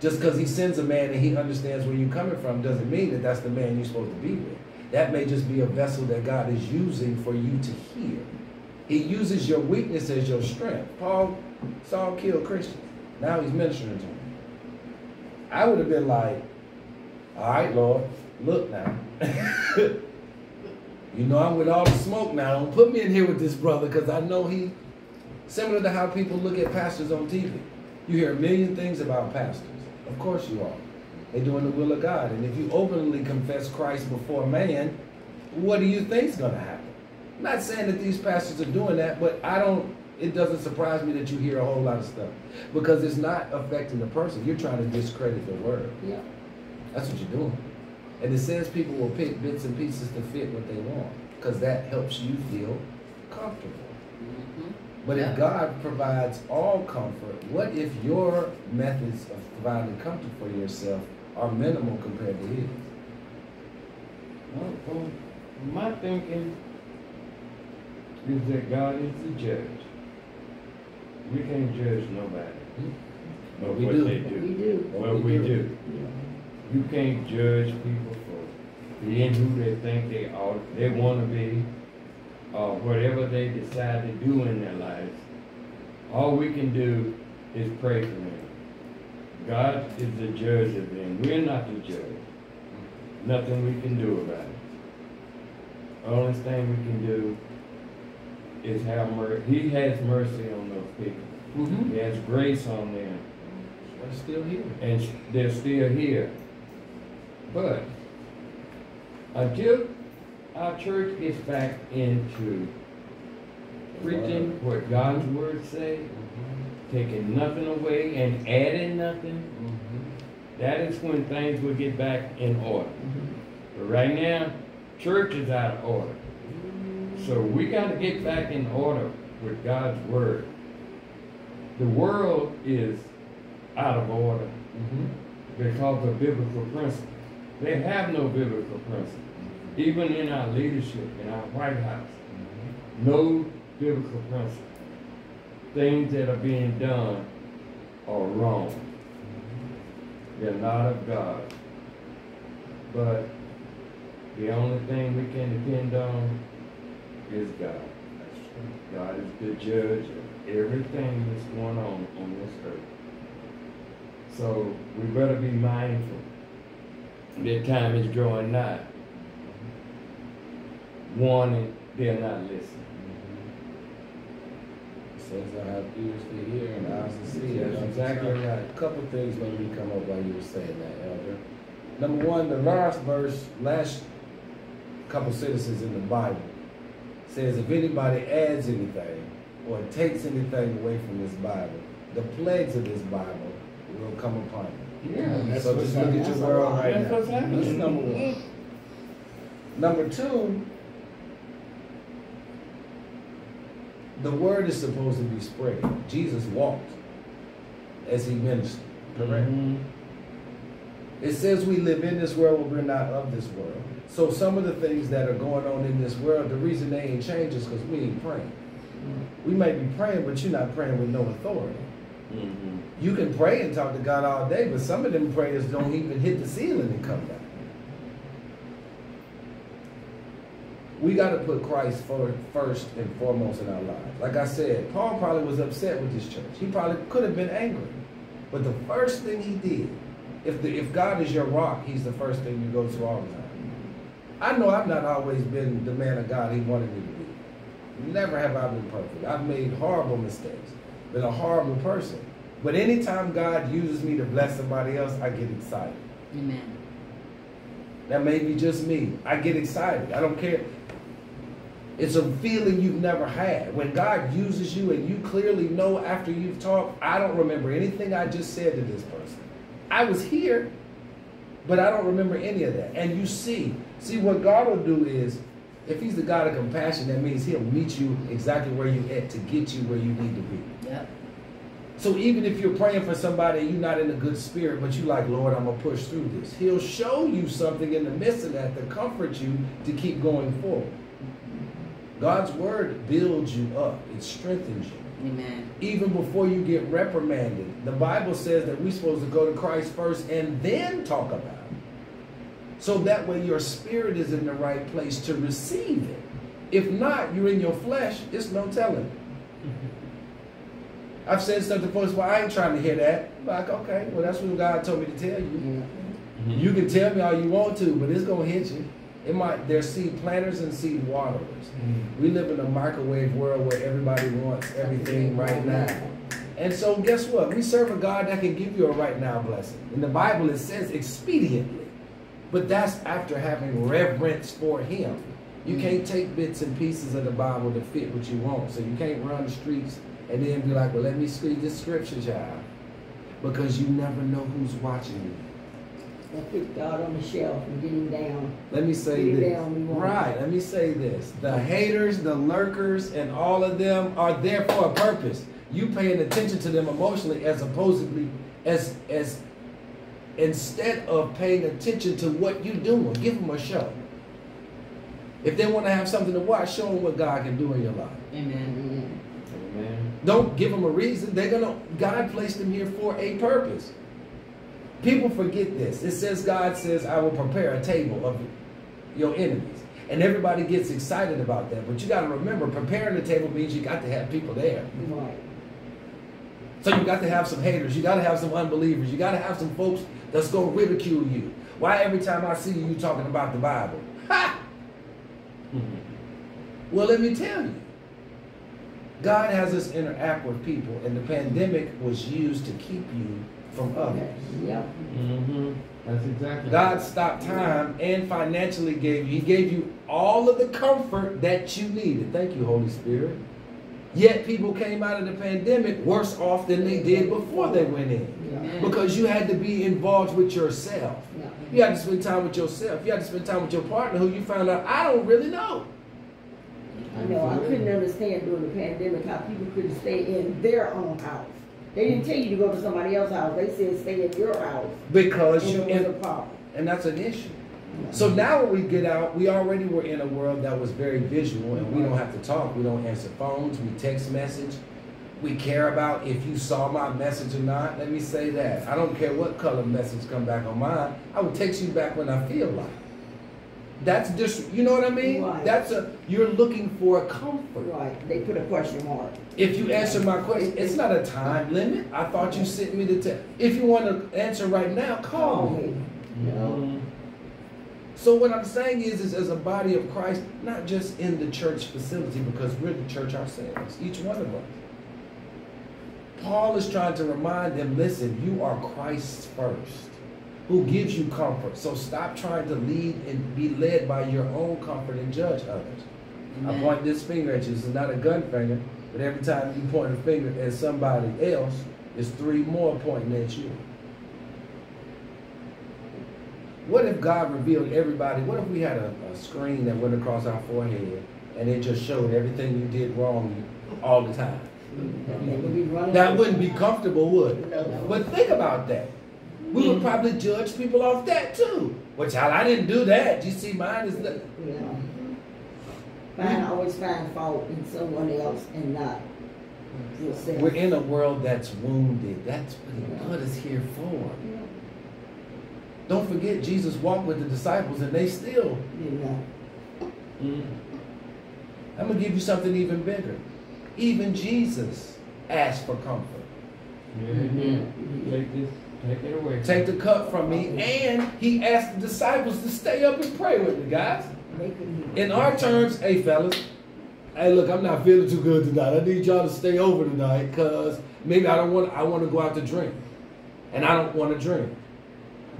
Just because he sends a man and he understands where you're coming from doesn't mean that that's the man you're supposed to be with. That may just be a vessel that God is using for you to hear. He uses your weakness as your strength. Paul Saul killed Christians. Now he's ministering to them. I would have been like, all right, Lord, look now. (laughs) You know I'm with all the smoke now. Don't put me in here with this brother because I know he similar to how people look at pastors on TV. You hear a million things about pastors. Of course you are. They're doing the will of God. And if you openly confess Christ before man, what do you think's gonna happen? I'm not saying that these pastors are doing that, but I don't it doesn't surprise me that you hear a whole lot of stuff. Because it's not affecting the person. You're trying to discredit the word. Yeah. That's what you're doing. And it says people will pick bits and pieces to fit what they want because that helps you feel comfortable. Mhm. But Yeah. if God provides all comfort, what if your methods of providing comfort for yourself are minimal compared to His? Well, well, my thinking is that God is the judge. We can't judge nobody. But But we what do. they We do. do. Well, we do. Yeah. You can't judge people for being who they think they are, they want to be, or whatever they decide to do in their lives. All we can do is pray for them. God is the judge of them. We're not the judge. Nothing we can do about it. The Only thing we can do is have mercy. He has mercy on those people. Mm-hmm. He has grace on them They're still here. and they're still here. But until our church gets back into preaching what God's word say, mm-hmm. taking nothing away and adding nothing, mm-hmm. that is when things will get back in order. Mm-hmm. But right now, church is out of order. So we got to get back in order with God's word. The world is out of order mm-hmm. because of biblical principles. They have no biblical principles. Mm-hmm. Even in our leadership, in our White House, mm-hmm. no biblical principles. Things that are being done are wrong. They're not of God. But the only thing we can depend on is God. God is the judge of everything that's going on on this earth. So we better be mindful that time is drawing nigh. Warning, they're not listening. Says I have ears to hear and eyes to see. That's exactly right. A couple things made me come up while you were saying that, Elder. Number one, the last verse, last couple sentences in the Bible says if anybody adds anything or takes anything away from this Bible, the plagues of this Bible will come upon you. Yeah, that's so just look at your world right That's now. what's happening. That's number one. Number two, the word is supposed to be spread. Jesus walked as he ministered, correct? Mhm. It says we live in this world, but we're not of this world. So some of the things that are going on in this world, the reason they ain't changed is because we ain't praying. We may be praying, but you're not praying with no authority. Mhm. You can pray and talk to God all day, but some of them prayers don't even hit the ceiling and come down. We got to put Christ for, first and foremost in our lives. Like I said, Paul probably was upset with this church. He probably could have been angry. But the first thing he did, if, the, if God is your rock, he's the first thing you go to all the time. I know I've not always been the man of God he wanted me to be. Never have I been perfect. I've made horrible mistakes, been a horrible person. But anytime God uses me to bless somebody else, I get excited. Amen. That may be just me. I get excited. I don't care. It's a feeling you've never had. When God uses you and you clearly know after you've talked, I don't remember anything I just said to this person. I was here, but I don't remember any of that. And you see, see what God will do is, if He's the God of compassion, that means He'll meet you exactly where you're at to get you where you need to be. Yep. So even if you're praying for somebody and you're not in a good spirit, but you like, Lord, I'm gonna push through this. He'll show you something in the midst of that to comfort you to keep going forward. God's word builds you up. It strengthens you. Amen. Even before you get reprimanded. The Bible says that we're supposed to go to Christ first and then talk about it. So that way your spirit is in the right place to receive it. If not, you're in your flesh, it's no telling. I've said stuff to folks, well, I ain't trying to hear that. I'm like, okay, well, that's what God told me to tell you. Mhm. You can tell me all you want to, but it's gonna hit you. It might. There's seed planters and seed waterers. We live in a microwave world where everybody wants everything right now. And so, guess what? We serve a God that can give you a right now blessing. In the Bible, it says expediently, but that's after having reverence for Him. You mm. can't take bits and pieces of the Bible to fit what you want. So you can't run the streets and then be like, "Well, let me read this scripture, child," because you never know who's watching you. And put God on the shelf and get him down. Let me say this. down, Right, let me say this. The haters, the lurkers, and all of them are there for a purpose. You paying attention to them emotionally as opposably as as instead of paying attention to what you're doing. Give them a show. If they want to have something to watch, show them what God can do in your life. Amen. Amen. Don't give them a reason. They're gonna. God placed them here for a purpose. People forget this. It says God says, "I will prepare a table of your enemies," and everybody gets excited about that. But you got to remember, preparing the table means you got to have people there. Right. So you got to have some haters. You got to have some unbelievers. You got to have some folks that's gonna ridicule you. Why every time I see you, you talking about the Bible? Ha! Mhm. Well, let me tell you. God has us interact with people, and the pandemic was used to keep you from others. Yep. Mm-hmm. That's exactly. God stopped time and financially gave you. He gave you all of the comfort that you needed. Thank you, Holy Spirit. Yet people came out of the pandemic worse off than they did before they went in. Amen. Because you had to be involved with yourself. Yeah. You had to spend time with yourself. You had to spend time with your partner who you found out, I don't really know. I know, I couldn't understand during the pandemic how people couldn't stay in their own house. They didn't tell you to go to somebody else's house, they said stay in your house. Because you, was a problem. and that's an issue. So now when we get out, we already were in a world that was very visual and we don't have to talk. We don't answer phones, we text message. We care about if you saw my message or not. Let me say that. I don't care what color message come back on mine. I will text you back when I feel like. That's just, you know what I mean? Right. That's a, you're looking for a comfort. Right, they put a question mark. If you answer my question, it's not a time limit. I thought you sent me the text. If you want to answer right now, call me. You know, Mhm. So what I'm saying is, is as a body of Christ, not just in the church facility, because we're the church ourselves, each one of us. Paul is trying to remind them, listen, you are Christ first, who gives you comfort. So stop trying to lead and be led by your own comfort and judge others. I point this finger at you. This is not a gun finger, but every time you point a finger at somebody else, it's three more pointing at you. What if God revealed everybody? What if we had a, a screen that went across our forehead and it just showed everything you did wrong all the time? They would be running. That wouldn't be comfortable, would it? No. But think about that. We would probably judge people off that too. Well, child, I didn't do that. You see, mine is the. Yeah. Find, always find fault in someone else and not yourself. We're in a world that's wounded. That's what the blood is here for. Don't forget, Jesus walked with the disciples and they still. You know. Mm. I'm going to give you something even bigger. Even Jesus asked for comfort. Yeah, yeah. Take this, take it away. Take the cup from me. And he asked the disciples to stay up and pray with me, guys. In our terms, hey, fellas, hey, look, I'm not feeling too good tonight. I need y'all to stay over tonight because maybe I don't want, I want to go out to drink. And I don't want to drink.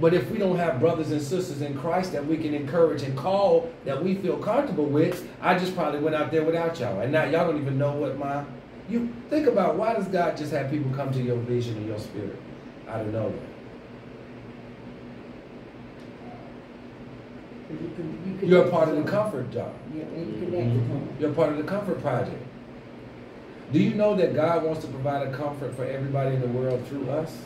But if we don't have brothers and sisters in Christ that we can encourage and call that we feel comfortable with, I just probably went out there without y'all. And now y'all don't even know what my you think about why does God just have people come to your vision and your spirit out of nowhere? You could, you could You're a part of the comfort job. Yeah, you them. Mm-hmm. You're part of the comfort project. Do you know that God wants to provide a comfort for everybody in the world through us?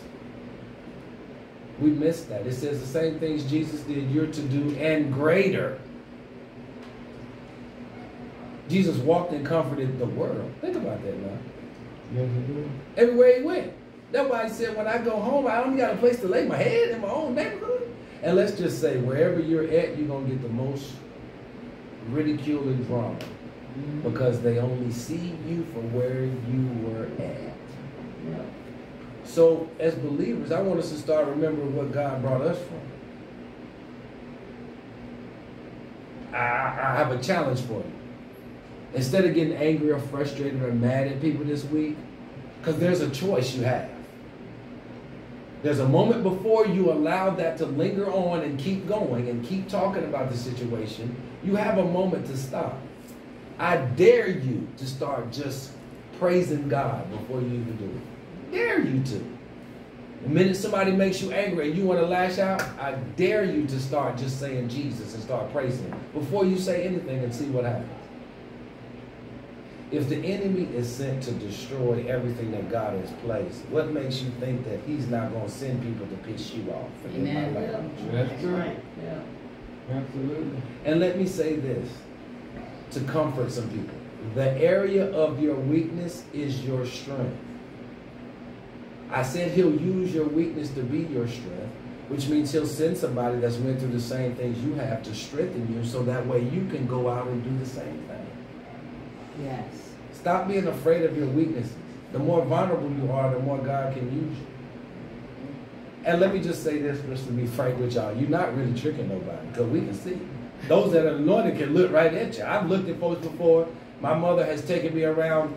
We missed that. It says the same things Jesus did, you're to do, and greater. Jesus walked and comforted the world. Think about that now. Yes, is. Everywhere he went. That's why he said, when I go home, I only got a place to lay my head in my own neighborhood. And let's just say, wherever you're at, you're going to get the most ridicule and drama mm-hmm. because they only see you for where you were at. Yeah. So, as believers, I want us to start remembering what God brought us from. I, I have a challenge for you. Instead of getting angry or frustrated or mad at people this week, because there's a choice you have. There's a moment before you allow that to linger on and keep going and keep talking about the situation. You have a moment to stop. I dare you to start just praising God before you even do it. Dare you to. The minute somebody makes you angry and you want to lash out, I dare you to start just saying Jesus and start praising Him before you say anything and see what happens. If the enemy is sent to destroy everything that God has placed, what makes you think that He's not going to send people to piss you off? Forgive my Amen. language. That's true. right. Yeah. Absolutely. And let me say this to comfort some people. The area of your weakness is your strength. I said he'll use your weakness to be your strength, which means he'll send somebody that's went through the same things you have to strengthen you so that way you can go out and do the same thing. Yes. Stop being afraid of your weaknesses. The more vulnerable you are, the more God can use you. And let me just say this, just to be frank with y'all. You're not really tricking nobody, because we can see. Those that are anointed can look right at you. I've looked at folks before. My mother has taken me around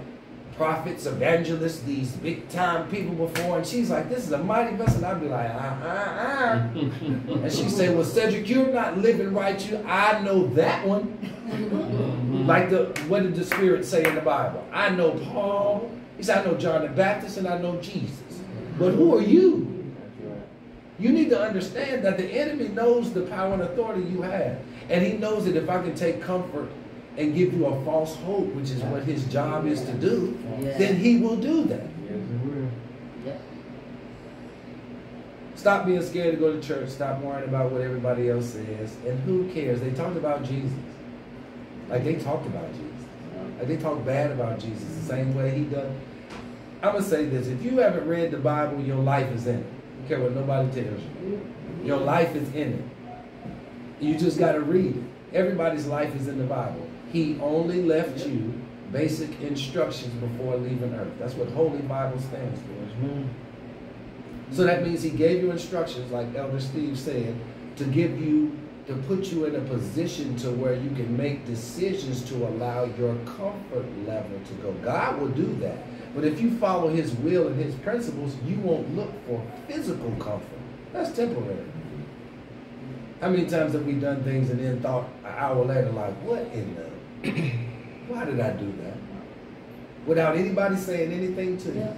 prophets, evangelists, these big time people before, and she's like, This is a mighty vessel. I'd be like, uh uh uh. (laughs) and she say, Well, Cedric, you're not living right. You I know that one. Like the what did the Spirit say in the Bible? I know Paul. He said, I know John the Baptist and I know Jesus. But who are you? You need to understand that the enemy knows the power and authority you have. And he knows that if I can take comfort and give you a false hope, which is what his job is to do, Yeah. then he will do that. Yes, it will. Yep. Stop being scared to go to church. Stop worrying about what everybody else says. And who cares? They talked about Jesus. Like they talked about Jesus. Like they talk bad about Jesus the same way he does. I'm going to say this. If you haven't read the Bible, your life is in it. I don't care what nobody tells you. Your life is in it. You just got to read it. Everybody's life is in the Bible. He only left you basic instructions before leaving earth. That's what Holy Bible stands for. Ma'am. So that means he gave you instructions, like Elder Steve said, to give you to put you in a position to where you can make decisions to allow your comfort level to go. God will do that. But if you follow his will and his principles, you won't look for physical comfort. That's temporary. How many times have we done things and then thought an hour later, like, what in the, (clears throat) why did I do that? Without anybody saying anything to you. Yeah.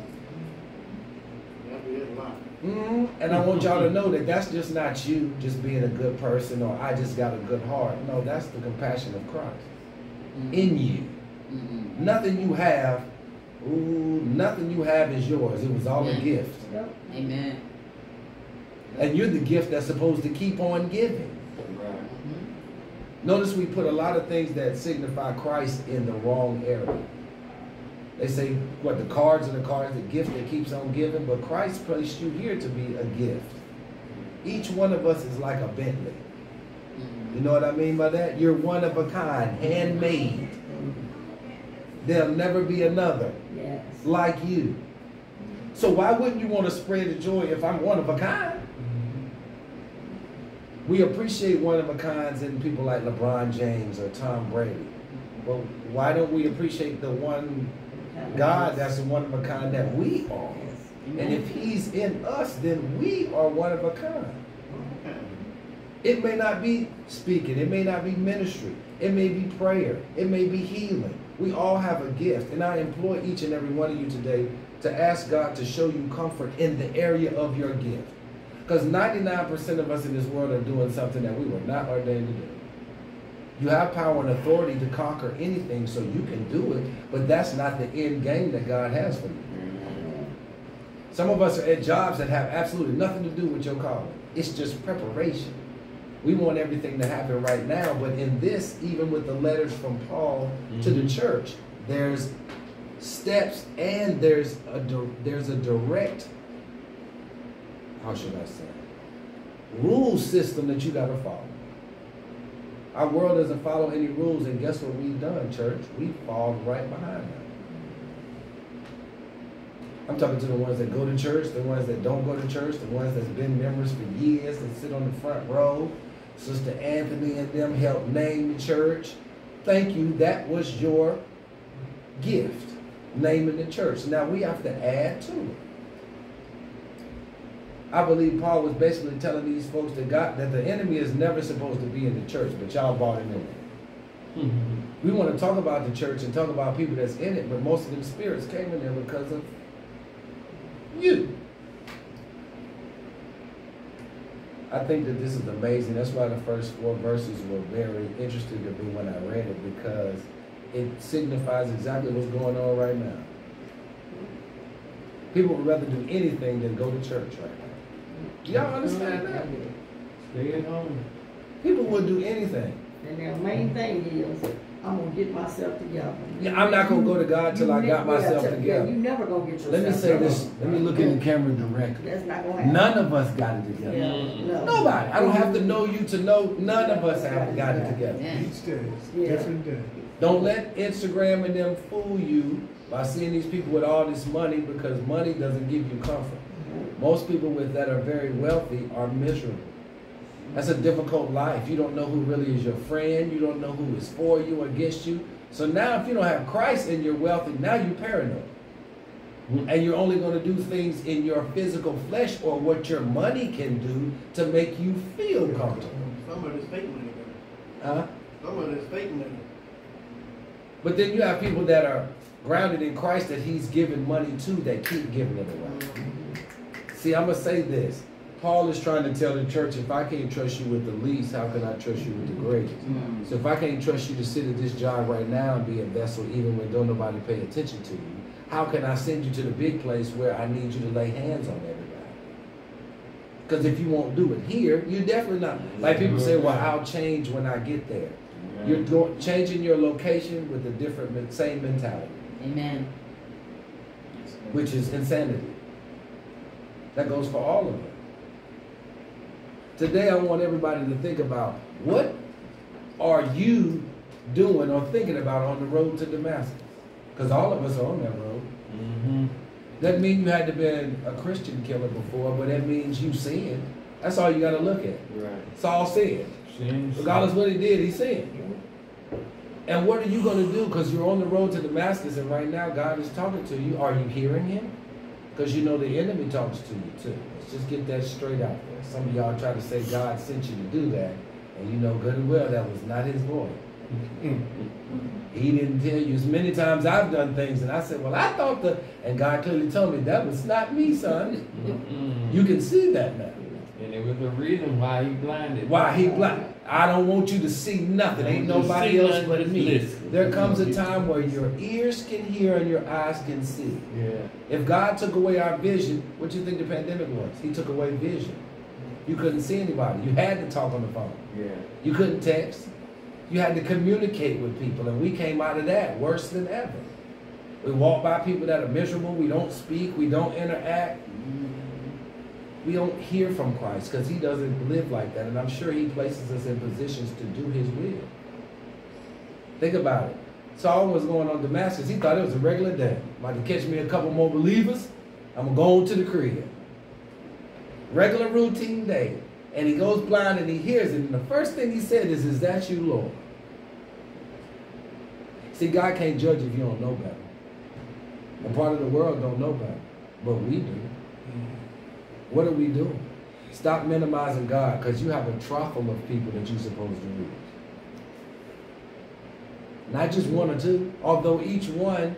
Is a hmm And I want y'all to know that that's just not you just being a good person or I just got a good heart. No, that's the compassion of Christ in you. Mhm. Nothing you have, ooh, nothing you have is yours. It was all a gift. Yep. Amen. And you're the gift that's supposed to keep on giving. Notice we put a lot of things that signify Christ in the wrong area. They say, what, the cards are the cards, the gift that keeps on giving, but Christ placed you here to be a gift. Each one of us is like a Bentley. You know what I mean by that? You're one of a kind, handmade. There'll never be another Yes. like you. So why wouldn't you want to spread the joy if I'm one of a kind? We appreciate one of a kinds in people like LeBron James or Tom Brady. But why don't we appreciate the one God that's the one of a kind that we are? And if he's in us, then we are one of a kind. It may not be speaking, it may not be ministry, it may be prayer, it may be healing. We all have a gift, and I implore each and every one of you today to ask God to show you comfort in the area of your gift. Because 99% of us in this world are doing something that we were not ordained to do. You have power and authority to conquer anything, so you can do it, but that's not the end game that God has for you. Some of us are at jobs that have absolutely nothing to do with your calling. It's just preparation. We want everything to happen right now, but in this, even with the letters from Paul to the mm-hmm. church, there's steps and there's a there's a direct how should I say rule system that you got to follow. Our world doesn't follow any rules, and guess what we've done, church? We fall right behind them. I'm talking to the ones that go to church, the ones that don't go to church, the ones that's been members for years that sit on the front row. Sister Anthony and them helped name the church. Thank you. That was your gift, naming the church. Now we have to add to it. I believe Paul was basically telling these folks that God that the enemy is never supposed to be in the church, but y'all bought him in it. We want to talk about the church and talk about people that's in it, but most of them spirits came in there because of you. I think that this is amazing. That's why the first four verses were very interesting to me when I read it because it signifies exactly what's going on right now. People would rather do anything than go to church right now. Do y'all understand that? Stay at home. People will do anything. And their main thing is, I'm gonna get myself together. Yeah, I'm not gonna go to God till I got ne- yeah, myself till- yeah, together. You never gonna get yourself Let me say together. this. Let me look in the camera directly. That's not gonna happen. None of us got it together. Yeah, no. Nobody. I don't have to know you to know none of us have got it together. Each day Yeah. different day. Don't let Instagram and them fool you by seeing these people with all this money because money doesn't give you comfort. Most people with that are very wealthy are miserable. That's a difficult life. You don't know who really is your friend. You don't know who is for you or against you. So now if you don't have Christ and you're wealthy, now you're paranoid. And you're only going to do things in your physical flesh or what your money can do to make you feel comfortable. Some of it's fake money, Huh? though. Some of it's fake money. But then you have people that are grounded in Christ that He's given money to that keep giving it away. See, I'm gonna say this. Paul is trying to tell the church, if I can't trust you with the least, how can I trust you with the greatest? Mm. So if I can't trust you to sit at this job right now and be a vessel, even when don't nobody pay attention to you, how can I send you to the big place where I need you to lay hands on everybody? Because if you won't do it here, you're definitely not. Like people say, well, I'll change when I get there. You're changing your location with a different, same mentality, Amen. which is insanity. That goes for all of it. Today, I want everybody to think about what are you doing or thinking about on the road to Damascus? Because all of us are on that road. Mm-hmm. Doesn't mean you had to been a Christian killer before, but that means you sinned. That's all you got to look at. Right. Saul said. Sin, Regardless what he did, he sinned. And what are you going to do? Because you're on the road to Damascus, and right now God is talking to you. Are you hearing him? Because you know the enemy talks to you too. Let's just get that straight out there. Some of y'all try to say God sent you to do that, and you know good and well that was not his voice. Mm-hmm. He didn't tell you. As many times I've done things, and I said, "Well, I thought the," and God clearly told me that was not me, son. Mm-hmm. You can see that now. It was the reason why he blinded. Why he blind? I don't want you to see nothing. Ain't I want you to nobody else but me. listen. There comes a time where your ears can hear and your eyes can see. Yeah. If God took away our vision, what do you think the pandemic was? He took away vision. You couldn't see anybody. You had to talk on the phone. Yeah. You couldn't text. You had to communicate with people, and we came out of that worse than ever. We walk by people that are miserable. We don't speak. We don't interact. We don't hear from Christ because He doesn't live like that, and I'm sure He places us in positions to do His will. Think about it. Saul was going on Damascus. He thought it was a regular day. About to catch me a couple more believers. I'm gonna go on to the crib. Regular routine day. And he goes blind and he hears it. And the first thing he said is, Is that you, Lord? See, God can't judge if you don't know better. And part of the world don't know better. But we do. What are we doing? Stop minimizing God because you have a truffle of people that you're supposed to reach. Not just one or two. Although each one,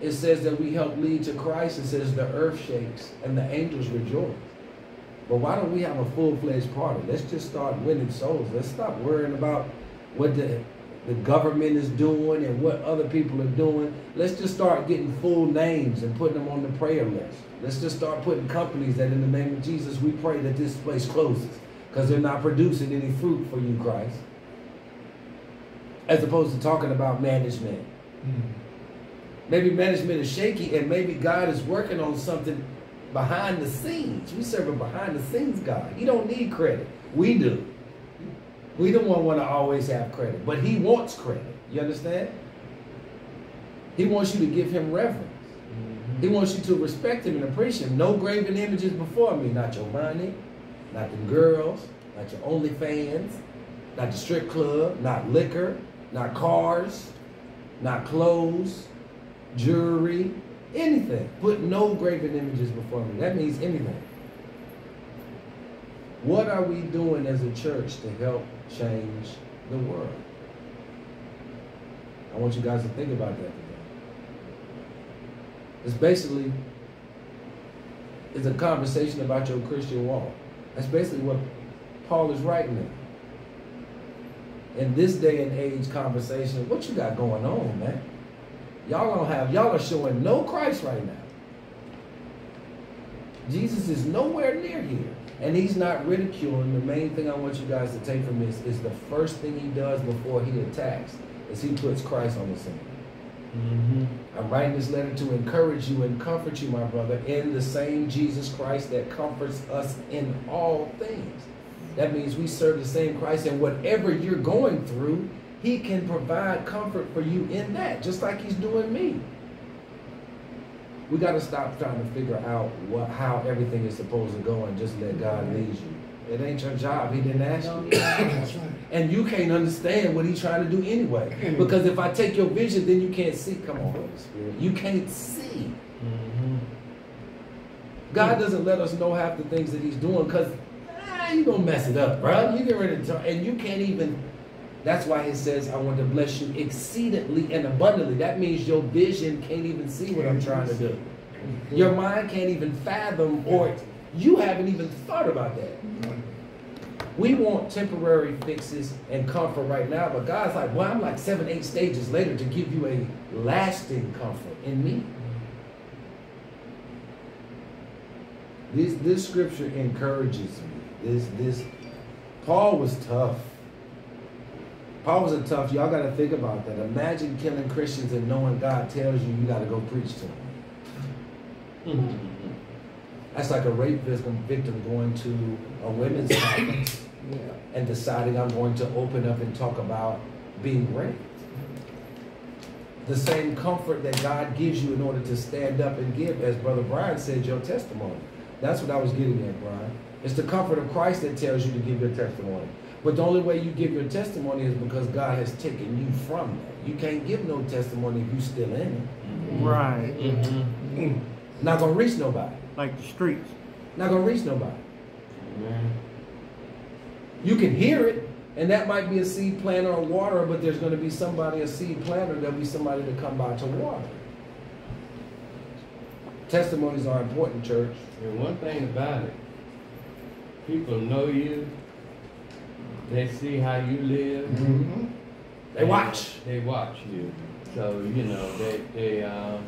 it says that we help lead to Christ. It says the earth shakes and the angels rejoice. But why don't we have a full-fledged party? Let's just start winning souls. Let's stop worrying about what the, the government is doing and what other people are doing. Let's just start getting full names and putting them on the prayer list. Let's just start putting companies that in the name of Jesus, we pray that this place closes because they're not producing any fruit for you, Christ. As opposed to talking about management. Hmm. Maybe management is shaky and maybe God is working on something behind the scenes. We serve a behind the scenes God. He don't need credit. We do. We don't want to always have credit, but he wants credit. You understand? He wants you to give him reverence. Mm-hmm. He wants you to respect him and appreciate him. No graven images before me. Not your money, not the girls, not your OnlyFans, not the strip club, not liquor, not cars, not clothes, jewelry, anything. Put no graven images before me. That means anything. What are we doing as a church to help change the world? I want you guys to think about that today. It's basically it's a conversation about your Christian walk. That's basically what Paul is writing in. In this day and age conversation, what you got going on, man? Y'all don't have, y'all are showing no Christ right now. Jesus is nowhere near here. And he's not ridiculing. The main thing I want you guys to take from this is the first thing he does before he attacks is he puts Christ on the scene. Mm-hmm. I'm writing this letter to encourage you and comfort you, my brother, in the same Jesus Christ that comforts us in all things. That means we serve the same Christ, and whatever you're going through, He can provide comfort for you in that, just like He's doing me. We got to stop trying to figure out what, how everything is supposed to go and just let God lead you. It ain't your job. He didn't ask you. That's right. (coughs) And you can't understand what he's trying to do anyway. Because if I take your vision, then you can't see. Come on, Holy Spirit. You can't see. Mm-hmm. God doesn't let us know half the things that he's doing because ah, you're going to mess it up, bro. You get ready to talk, And you can't even. That's why he says, I want to bless you exceedingly and abundantly. That means your vision can't even see what I'm trying to do. Your mind can't even fathom, or you haven't even thought about that. We want temporary fixes and comfort right now, but God's like, well, I'm like seven, eight stages later to give you a lasting comfort in me. This this scripture encourages me. This this Paul was tough. Paul was a tough. Y'all got to think about that. Imagine killing Christians and knowing God tells you you got to go preach to them. Mm-hmm. That's like a rape victim, victim going to a women's (coughs) conference Yeah. and deciding I'm going to open up and talk about being raped. The same comfort that God gives you in order to stand up and give, as Brother Brian said, your testimony. That's what I was getting at, Brian. It's the comfort of Christ that tells you to give your testimony. But the only way you give your testimony is because God has taken you from that. You can't give no testimony if you still in it. Right. Mm-hmm. Not gonna reach nobody. Like the streets. Not gonna reach nobody. Amen. You can hear it, and that might be a seed planter or water, but there's gonna be somebody, a seed planter, there'll be somebody to come by to water. Testimonies are important, church. And one thing about it, people know you. They see how you live. Mm-hmm. They watch. They watch you. So you know they they um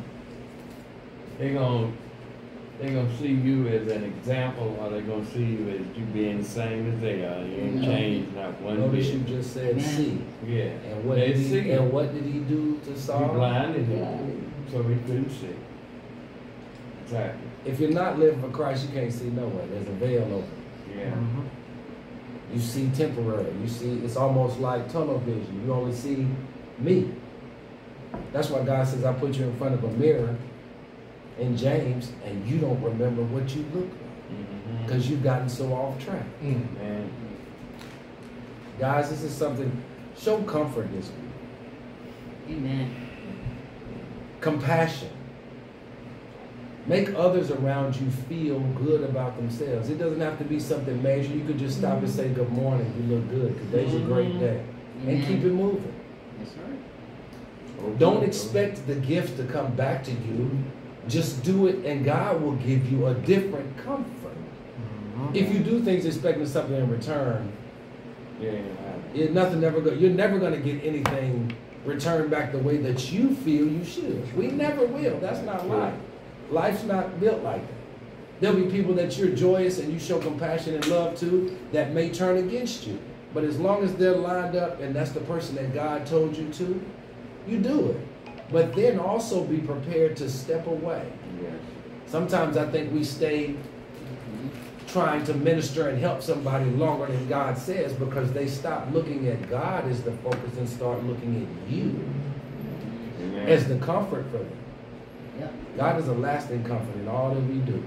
they gonna they gonna see you as an example, or they gonna see you as you being the same as they are. You ain't Mhm. changed not one Notice you bit. just said Amen. see. Yeah. And what they did he, see. and what did he do to You Saul? blinded him, so he couldn't see. Exactly. If you're not living for Christ, you can't see no one. There's a veil open. Yeah. You see temporary. You see, it's almost like tunnel vision. You only see me. That's why God says, I put you in front of a mirror in James, and you don't remember what you look like Mm-hmm. because you've gotten so off track. Man. Guys, this is something, show comfort this week, Amen. compassion. Make others around you feel good about themselves. It doesn't have to be something major. You could just stop and say, Good morning, you look good. Today's a great mm-hmm. day. And keep it moving. That's right. Don't expect the gift to come back to you. Just do it, and God will give you a different comfort. Mm-hmm. If you do things expecting something in return, Yeah. it, nothing never go, you're never going to get anything returned back the way that you feel you should. We never will. That's not life. Life's not built like that. There'll be people that you're joyous and you show compassion and love to that may turn against you. But as long as they're lined up and that's the person that God told you to, you do it. But then also be prepared to step away. Yes. Sometimes I think we stay trying to minister and help somebody longer than God says because they stop looking at God as the focus and start looking at you Amen. as the comfort for them. Yep. God is a lasting comfort in all that we do.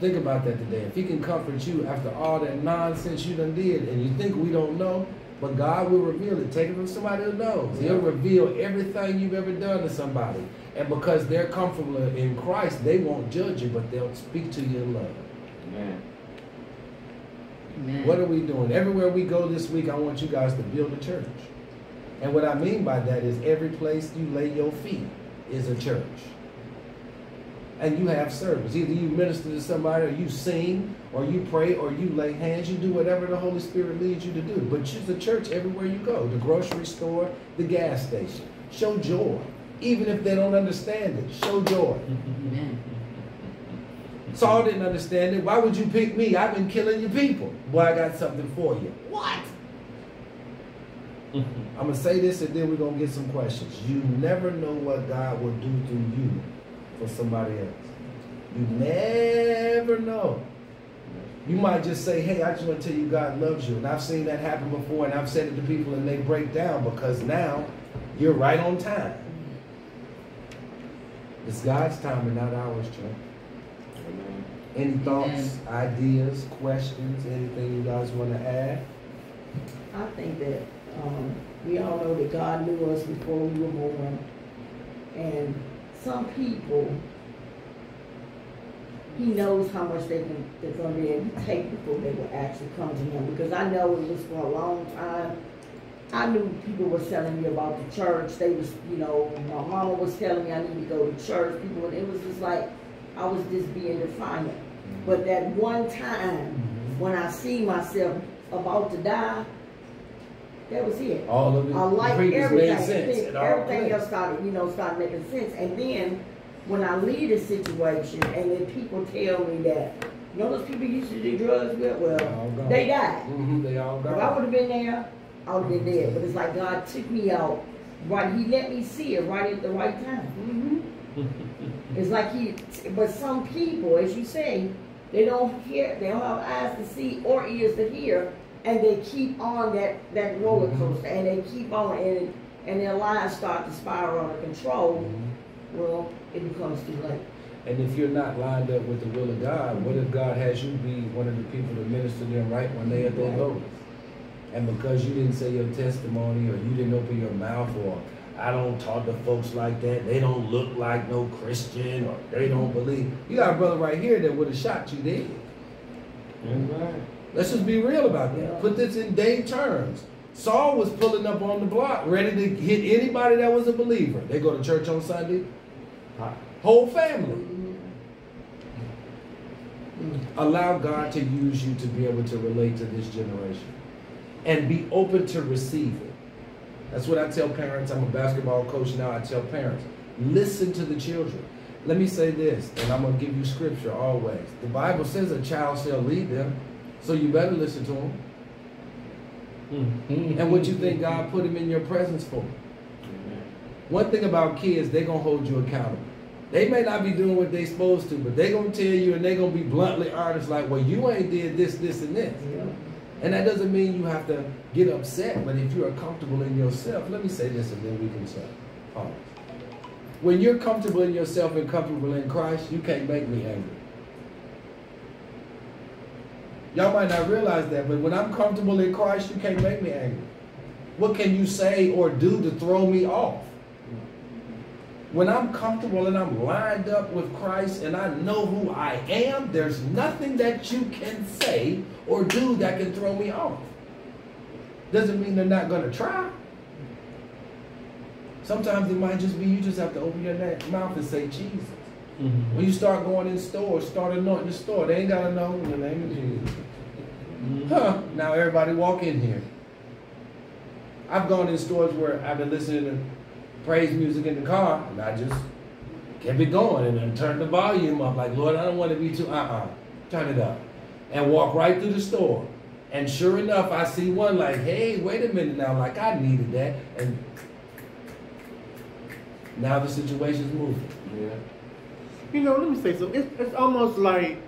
Think about that today. If He can comfort you after all that nonsense you done did, and you think we don't know, but God will reveal it. Take it from somebody who knows. He'll reveal everything you've ever done to somebody. And because they're comfortable in Christ, they won't judge you, but they'll speak to you in love. Amen. Amen. What are we doing? Everywhere we go this week, I want you guys to build a church. And what I mean by that is every place you lay your feet is a church. And you have service. Either you minister to somebody, or you sing, or you pray, or you lay hands. You do whatever the Holy Spirit leads you to do. But choose the church everywhere you go the grocery store, the gas station. Show joy. Even if they don't understand it, show joy. Amen. Saul didn't understand it. Why would you pick me? I've been killing your people. Boy, I got something for you. What? I'm going to say this and then we're going to get some questions. You never know what God will do through you for somebody else. You never know. You might just say, hey, I just want to tell you God loves you. And I've seen that happen before and I've said it to people and they break down because now you're right on time. It's God's time and not ours, Chuck. Amen. Any thoughts, ideas, questions, anything you guys want to add? I think that um, we all know that God knew us before we were born, and some people, He knows how much they can they're going to be able to take before they will actually come to Him. Because I know it was for a long time. I knew people were telling me about the church. They was, you know, my mama was telling me I need to go to church. People, and it was just like I was just being defiant. Mm-hmm. But that one time mm-hmm. when I see myself about to die, that was it. All of it I like everything. made sense. Everything, else started, you know, started making sense. And then when I leave a situation and then people tell me that, you know those people used to do drugs with? Well, they died. Mhm, they all If I would have been there, I would have been dead. But it's like God took me out right. He let me see it right at the right time. Mm-hmm. (laughs) It's like he, but some people, as you say, they don't hear, they don't have eyes to see or ears to hear, and they keep on that that roller Mm-hmm. coaster, and they keep on, and and their lives start to spiral out of control. Mhm. Well, it becomes too late. And if you're not lined up with the will of God, what if God has you be one of the people to minister to them right when they at their lowest? And because you didn't say your testimony or you didn't open your mouth or I don't talk to folks like that, they don't look like no Christian or they don't believe. You got a brother right here that would have shot you dead. That's right. Let's just be real about that. Put this in day terms. Saul was pulling up on the block, ready to hit anybody that was a believer. They go to church on Sunday, whole family. Allow God to use you to be able to relate to this generation and be open to receive it. That's what I tell parents. I'm a basketball coach now. I tell parents listen to the children. Let me say this, and I'm going to give you scripture always. The Bible says a child shall lead them, so you better listen to them. Mm-hmm. And what you think God put him in your presence for? One thing about kids, they're going to hold you accountable. They may not be doing what they're supposed to, but they're going to tell you and they're going to be bluntly honest like, well, you ain't did this, this, and this. And that doesn't mean you have to get upset, but if you are comfortable in yourself, let me say this and then we can start. Pause. When you're comfortable in yourself and comfortable in Christ, you can't make me angry. Y'all might not realize that, but when I'm comfortable in Christ, you can't make me angry. What can you say or do to throw me off? When I'm comfortable and I'm lined up with Christ and I know who I am, there's nothing that you can say or do that can throw me off. Doesn't mean they're not going to try. Sometimes it might just be you just have to open your mouth and say Jesus. Mm-hmm. When you start going in stores, start anointing the store. They ain't got to know in the name of Jesus. Mm-hmm. Huh, now everybody walk in here. I've gone in stores where I've been listening to praise music in the car, and I just kept it going and then turned the volume up. Like, Lord, I don't want to be too, uh-uh. Turn it up. And walk right through the store. And sure enough, I see one like, hey, wait a minute now. Like, I needed that. And now the situation's moving. Yeah. You know, let me say something. It's, it's almost like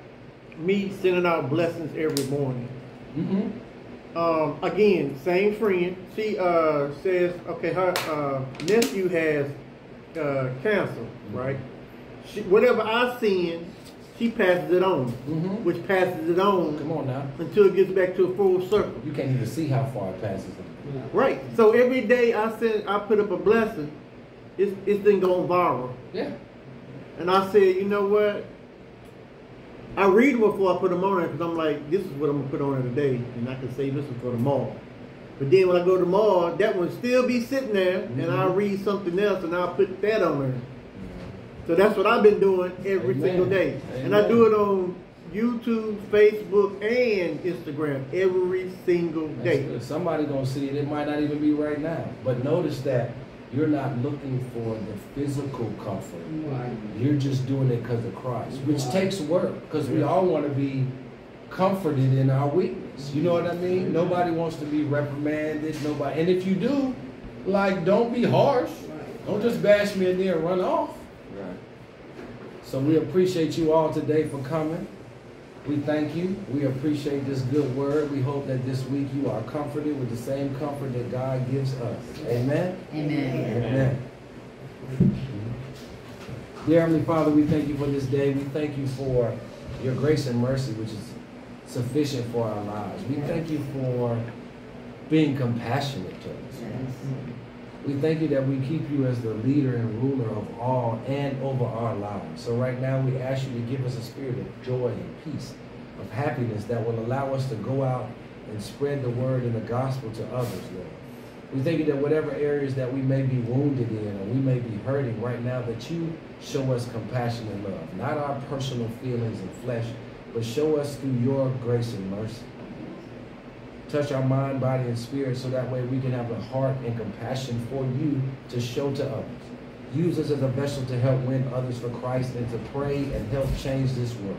me sending out blessings every morning. Mm-hmm. Um, again, same friend. She uh, says, okay, her uh, nephew has uh, cancer, right? She, whatever I send, she passes it on, Mhm. which passes it on Come on now. until it gets back to a full circle. You can't even see how far it passes them. Right. So every day I send, I put up a blessing. It's it's been going viral, Yeah. and I said, you know what? I read them before I put them on there because I'm like, this is what I'm gonna put on there today, and I can save this one for tomorrow. But then when I go tomorrow, that one still be sitting there, and mm-hmm. I'll read something else, and I'll put that on there. So that's what I've been doing every Amen. single day, and I do it on YouTube, Facebook, and Instagram every single day. Somebody gonna see it. It might not even be right now. But notice that you're not looking for the physical comfort. You're just doing it because of Christ, which takes work. Because we all want to be comforted in our weakness. You know what I mean? Nobody wants to be reprimanded. Nobody. And if you do, like, don't be harsh. Don't just bash me in there and run off. Right. So we appreciate you all today for coming. We thank you. We appreciate this good word. We hope that this week you are comforted with the same comfort that God gives us. Amen. Amen. Amen. Dear Heavenly Father, we thank you for this day. We thank you for your grace and mercy, which is sufficient for our lives. We thank you for being compassionate to us. We thank you that we keep you as the leader and ruler of all and over our lives. So right now we ask you to give us a spirit of joy and peace, of happiness that will allow us to go out and spread the word and the gospel to others, Lord. We thank you that whatever areas that we may be wounded in or we may be hurting right now, that you show us compassion and love. Not our personal feelings and flesh, but show us through your grace and mercy. Touch our mind, body, and spirit so that way we can have a heart and compassion for you to show to others. Use us as a vessel to help win others for Christ and to pray and help change this world.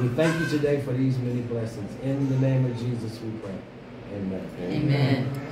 We thank you today for these many blessings. In the name of Jesus we pray. Amen. Amen.